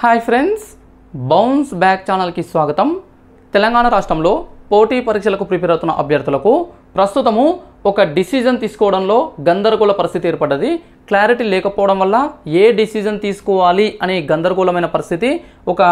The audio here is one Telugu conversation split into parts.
హాయ్ ఫ్రెండ్స్ బౌన్స్ బ్యాక్ ఛానల్కి స్వాగతం. తెలంగాణ రాష్ట్రంలో పోటీ పరీక్షలకు ప్రిపేర్ అవుతున్న అభ్యర్థులకు ప్రస్తుతము ఒక డిసిజన్ తీసుకోవడంలో గందరగోళ పరిస్థితి ఏర్పడ్డది. క్లారిటీ లేకపోవడం వల్ల ఏ డిసిజన్ తీసుకోవాలి అనే గందరగోళమైన పరిస్థితి ఒక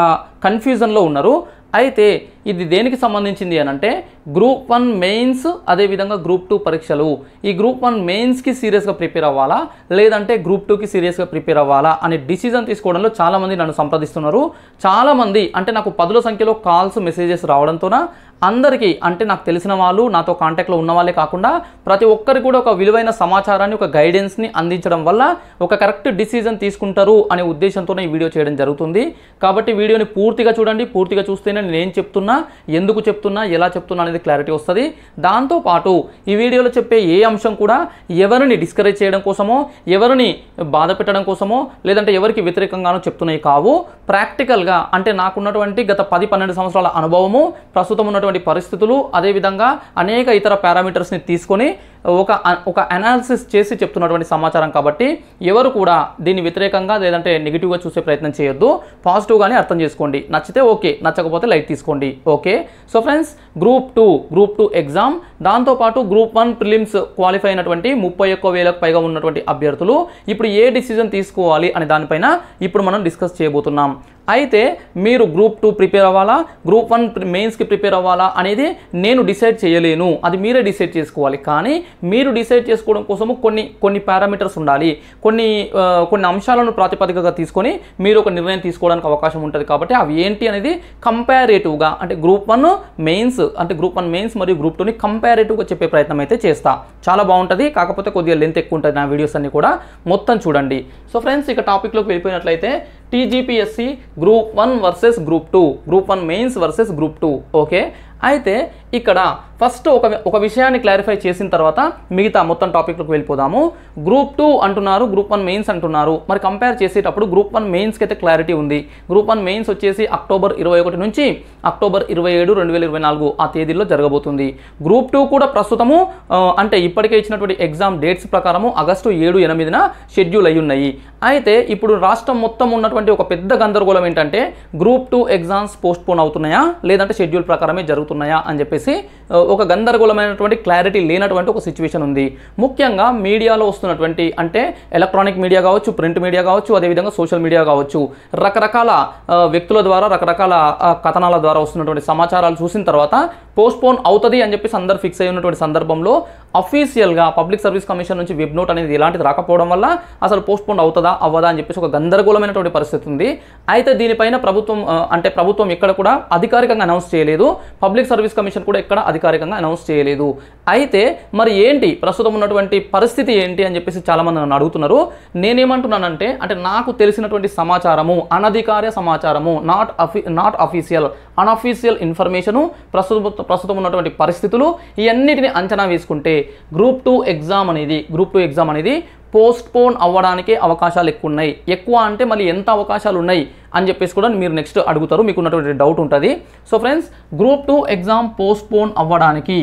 కన్ఫ్యూజన్లో ఉన్నారు. అయితే ఇది దేనికి సంబంధించింది అని అంటే గ్రూప్ వన్ మెయిన్స్ అదేవిధంగా గ్రూప్ టూ పరీక్షలు. ఈ గ్రూప్ వన్ మెయిన్స్కి సీరియస్గా ప్రిపేర్ అవ్వాలా? లేదంటే గ్రూప్ టూకి సీరియస్గా ప్రిపేర్ అవ్వాలా? అనే డిసిజన్ తీసుకోవడంలో చాలామంది నన్ను సంప్రదిస్తున్నారు. చాలామంది అంటే నాకు పదుల సంఖ్యలో కాల్స్ మెసేజెస్ రావడంతోన అందరికీ అంటే నాకు తెలిసిన వాళ్ళు నాతో కాంటాక్ట్లో ఉన్న వాళ్ళే కాకుండా ప్రతి ఒక్కరికి కూడా ఒక విలువైన సమాచారాన్ని ఒక గైడెన్స్ని అందించడం వల్ల ఒక కరెక్ట్ డిసిజన్ తీసుకుంటారు అనే ఉద్దేశంతోనే ఈ వీడియో చేయడం జరుగుతుంది. కాబట్టి వీడియోని పూర్తిగా చూడండి. పూర్తిగా చూస్తేనే నేను ఏం చెప్తున్నా ఎందుకు చెప్తున్నా ఎలా చెప్తున్నా అనేది క్లారిటీ వస్తుంది. దాంతోపాటు ఈ వీడియోలో చెప్పే ఏ అంశం కూడా ఎవరిని డిస్కరేజ్ చేయడం కోసమో ఎవరిని బాధ పెట్టడం కోసమో లేదంటే ఎవరికి వ్యతిరేకంగానో చెప్తున్నాయి కావు. ప్రాక్టికల్గా అంటే నాకున్నటువంటి గత పది పన్నెండు సంవత్సరాల అనుభవము ప్రస్తుతం ఉన్నటువంటి పరిస్థితులు అదేవిధంగా అనేక ఇతర పారామీటర్స్ని తీసుకొని ఒక ఒక అనాలిసిస్ చేసి చెప్తున్నటువంటి సమాచారం కాబట్టి ఎవరు కూడా దీన్ని వ్యతిరేకంగా లేదంటే నెగిటివ్గా చూసే ప్రయత్నం చేయొద్దు. పాజిటివ్గానే అర్థం చేసుకోండి. నచ్చితే ఓకే నచ్చకపోతే లైట్ తీసుకోండి. Okay? So friends group two group two exam దాంతోపాటు గ్రూప్ వన్ ప్రిలిమ్స్ క్వాలిఫై అయినటువంటి ముప్పై ఒక్క వేలకు పైగా ఉన్నటువంటి అభ్యర్థులు ఇప్పుడు ఏ డిసిజన్ తీసుకోవాలి అనే దానిపైన ఇప్పుడు మనం డిస్కస్ చేయబోతున్నాం. అయితే మీరు గ్రూప్ టూ ప్రిపేర్ అవ్వాలా? గ్రూప్ వన్ మెయిన్స్కి ప్రిపేర్ అవ్వాలా? అనేది నేను డిసైడ్ చేయలేను. అది మీరే డిసైడ్ చేసుకోవాలి. కానీ మీరు డిసైడ్ చేసుకోవడం కోసము కొన్ని కొన్ని పారామీటర్స్ ఉండాలి. కొన్ని కొన్ని అంశాలను ప్రాతిపదికగా తీసుకొని మీరు ఒక నిర్ణయం తీసుకోవడానికి అవకాశం ఉంటుంది కాబట్టి అవి ఏంటి అనేది కంపారేటివ్గా అంటే గ్రూప్ వన్ మెయిన్స్ అంటే గ్రూప్ వన్ మెయిన్స్ మరియు గ్రూప్ టూని కంపారేటివ్గా చెప్పే ప్రయత్నం అయితే చేస్తా. చాలా బాగుంటుంది. కాకపోతే కొద్దిగా లెంత్ ఎక్కువ ఉంటుంది నా వీడియోస్ అన్ని కూడా. మొత్తం చూడండి. సో ఫ్రెండ్స్ ఇక టాపిక్లోకి వెళ్ళిపోయినట్లయితే TGPSC group one versus group two group one mains versus group two okay? అయితే ఇక్కడ ఫస్ట్ ఒక ఒక విషయాన్ని క్లారిఫై చేసిన తర్వాత మిగతా మొత్తం టాపిక్లకు వెళ్ళిపోదాము. గ్రూప్ టూ అంటున్నారు గ్రూప్ వన్ మెయిన్స్ అంటున్నారు. మరి కంపేర్ చేసేటప్పుడు గ్రూప్ వన్ మెయిన్స్కి అయితే క్లారిటీ ఉంది. గ్రూప్ వన్ మెయిన్స్ వచ్చేసి అక్టోబర్ ఇరవై ఒకటి నుంచి అక్టోబర్ ఇరవై ఏడు రెండు వేల ఇరవై నాలుగు ఆ తేదీల్లో జరగబోతుంది. గ్రూప్ టూ కూడా ప్రస్తుతము అంటే ఇప్పటికే ఇచ్చినటువంటి ఎగ్జామ్ డేట్స్ ప్రకారము ఆగస్టు ఏడు ఎనిమిదిన షెడ్యూల్ అయి ఉన్నాయి. అయితే ఇప్పుడు రాష్ట్రం మొత్తం ఉన్నటువంటి ఒక పెద్ద గందరగోళం ఏంటంటే group two exams postpone అవుతున్నాయా? లేదంటే షెడ్యూల్ ప్రకారమే జరుగుతున్నాయా? అని చెప్పేసి ఆ, ఒక గందరగోళమైనటువంటి క్లారిటీ లేనటువంటి ఒక సిచ్యువేషన్ ఉంది. ముఖ్యంగా మీడియాలో వస్తున్నటువంటి అంటే ఎలక్ట్రానిక్ మీడియా కావచ్చు ప్రింట్ మీడియా కావచ్చు అదేవిధంగా సోషల్ మీడియా కావచ్చు. రకరకాల వ్యక్తుల ద్వారా రకరకాల కథనాల ద్వారా వస్తున్నటువంటి సమాచారాలు చూసిన తర్వాత పోస్ట్పోన్ అవుతుంది అని చెప్పేసి అందరు ఫిక్స్ అయి ఉన్నటువంటి సందర్భంలో అఫీషియల్గా పబ్లిక్ సర్వీస్ కమిషన్ నుంచి వెబ్ నోట్ అనేది ఇలాంటిది రాకపోవడం వల్ల అసలు పోస్ట్పోన్ అవుతుందా అవ్వదా అని చెప్పేసి ఒక గందరగోళమైనటువంటి పరిస్థితి ఉంది. అయితే దీనిపైన ప్రభుత్వం అంటే ప్రభుత్వం ఇక్కడ కూడా అధికారికంగా అనౌన్స్ చేయలేదు. పబ్లిక్ సర్వీస్ కమిషన్ కూడా ఇక్కడ అధికారికంగా అనౌన్స్ చేయలేదు. అయితే మరి ఏంటి? ప్రస్తుతం ఉన్నటువంటి పరిస్థితి ఏంటి అని చెప్పేసి చాలామంది నన్ను అడుగుతున్నారు. నేనేమంటున్నానంటే అంటే నాకు తెలిసినటువంటి సమాచారము అనధికార సమాచారము not offi not official unofficial information ప్రస్తుతం ప్రస్తుతం ఉన్నటువంటి పరిస్థితులు ఇవన్నిటిని అంచనా వేసుకుంటే గ్రూప్ టూ ఎగ్జామ్ అనేది గ్రూప్ టూ ఎగ్జామ్ అనేది పోస్ట్పోన్ అవ్వడానికి అవకాశాలు ఎక్కువ ఉన్నాయి ఎక్కువ అంటే మళ్ళీ ఎంత అవకాశాలు ఉన్నాయి అని చెప్పేసి కూడా మీరు నెక్స్ట్ అడుగుతారు. మీకు ఉన్నటువంటి డౌట్ ఉంటుంది. So friends group two exam postpone అవ్వడానికి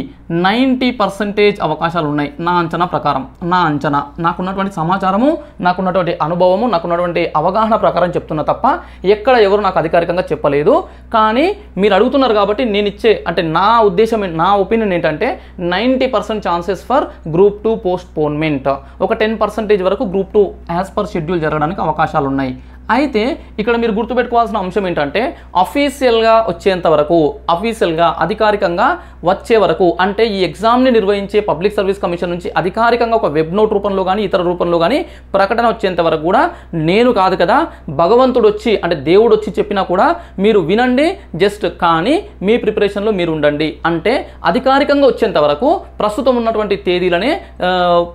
నైంటీ పర్సెంటేజ్ అవకాశాలు ఉన్నాయి నా అంచనా ప్రకారం. నా అంచనా. నాకున్నటువంటి సమాచారము నాకున్నటువంటి అనుభవము నాకున్నటువంటి అవగాహన ప్రకారం చెప్తున్నా తప్ప ఎక్కడ ఎవరు నాకు అధికారికంగా చెప్పలేదు. కానీ మీరు అడుగుతున్నారు కాబట్టి నేను ఇచ్చే అంటే నా ఉద్దేశం నా ఒపీనియన్ ఏంటంటే ninety percent chances for group two postponement ఒక టెన్ పర్సెంటేజ్ వరకు group two as per schedule జరగడానికి అవకాశాలు ఉన్నాయి అయితే ఇక్కడ మీరు గుర్తుపెట్టుకోవాల్సిన అంశం ఏంటంటే అఫీషియల్గా వచ్చేంత వరకు అఫీషియల్గా అధికారికంగా వచ్చే వరకు అంటే ఈ ఎగ్జామ్ని నిర్వహించే పబ్లిక్ సర్వీస్ కమిషన్ నుంచి అధికారికంగా ఒక వెబ్ నోట్ రూపంలో కానీ ఇతర రూపంలో కానీ ప్రకటన వచ్చేంత వరకు కూడా నేను కాదు కదా భగవంతుడు వచ్చి అంటే దేవుడు వచ్చి చెప్పినా కూడా మీరు వినండి జస్ట్ కానీ మీ ప్రిపరేషన్లో మీరు ఉండండి. అంటే అధికారికంగా వచ్చేంత వరకు ప్రస్తుతం ఉన్నటువంటి తేదీలనే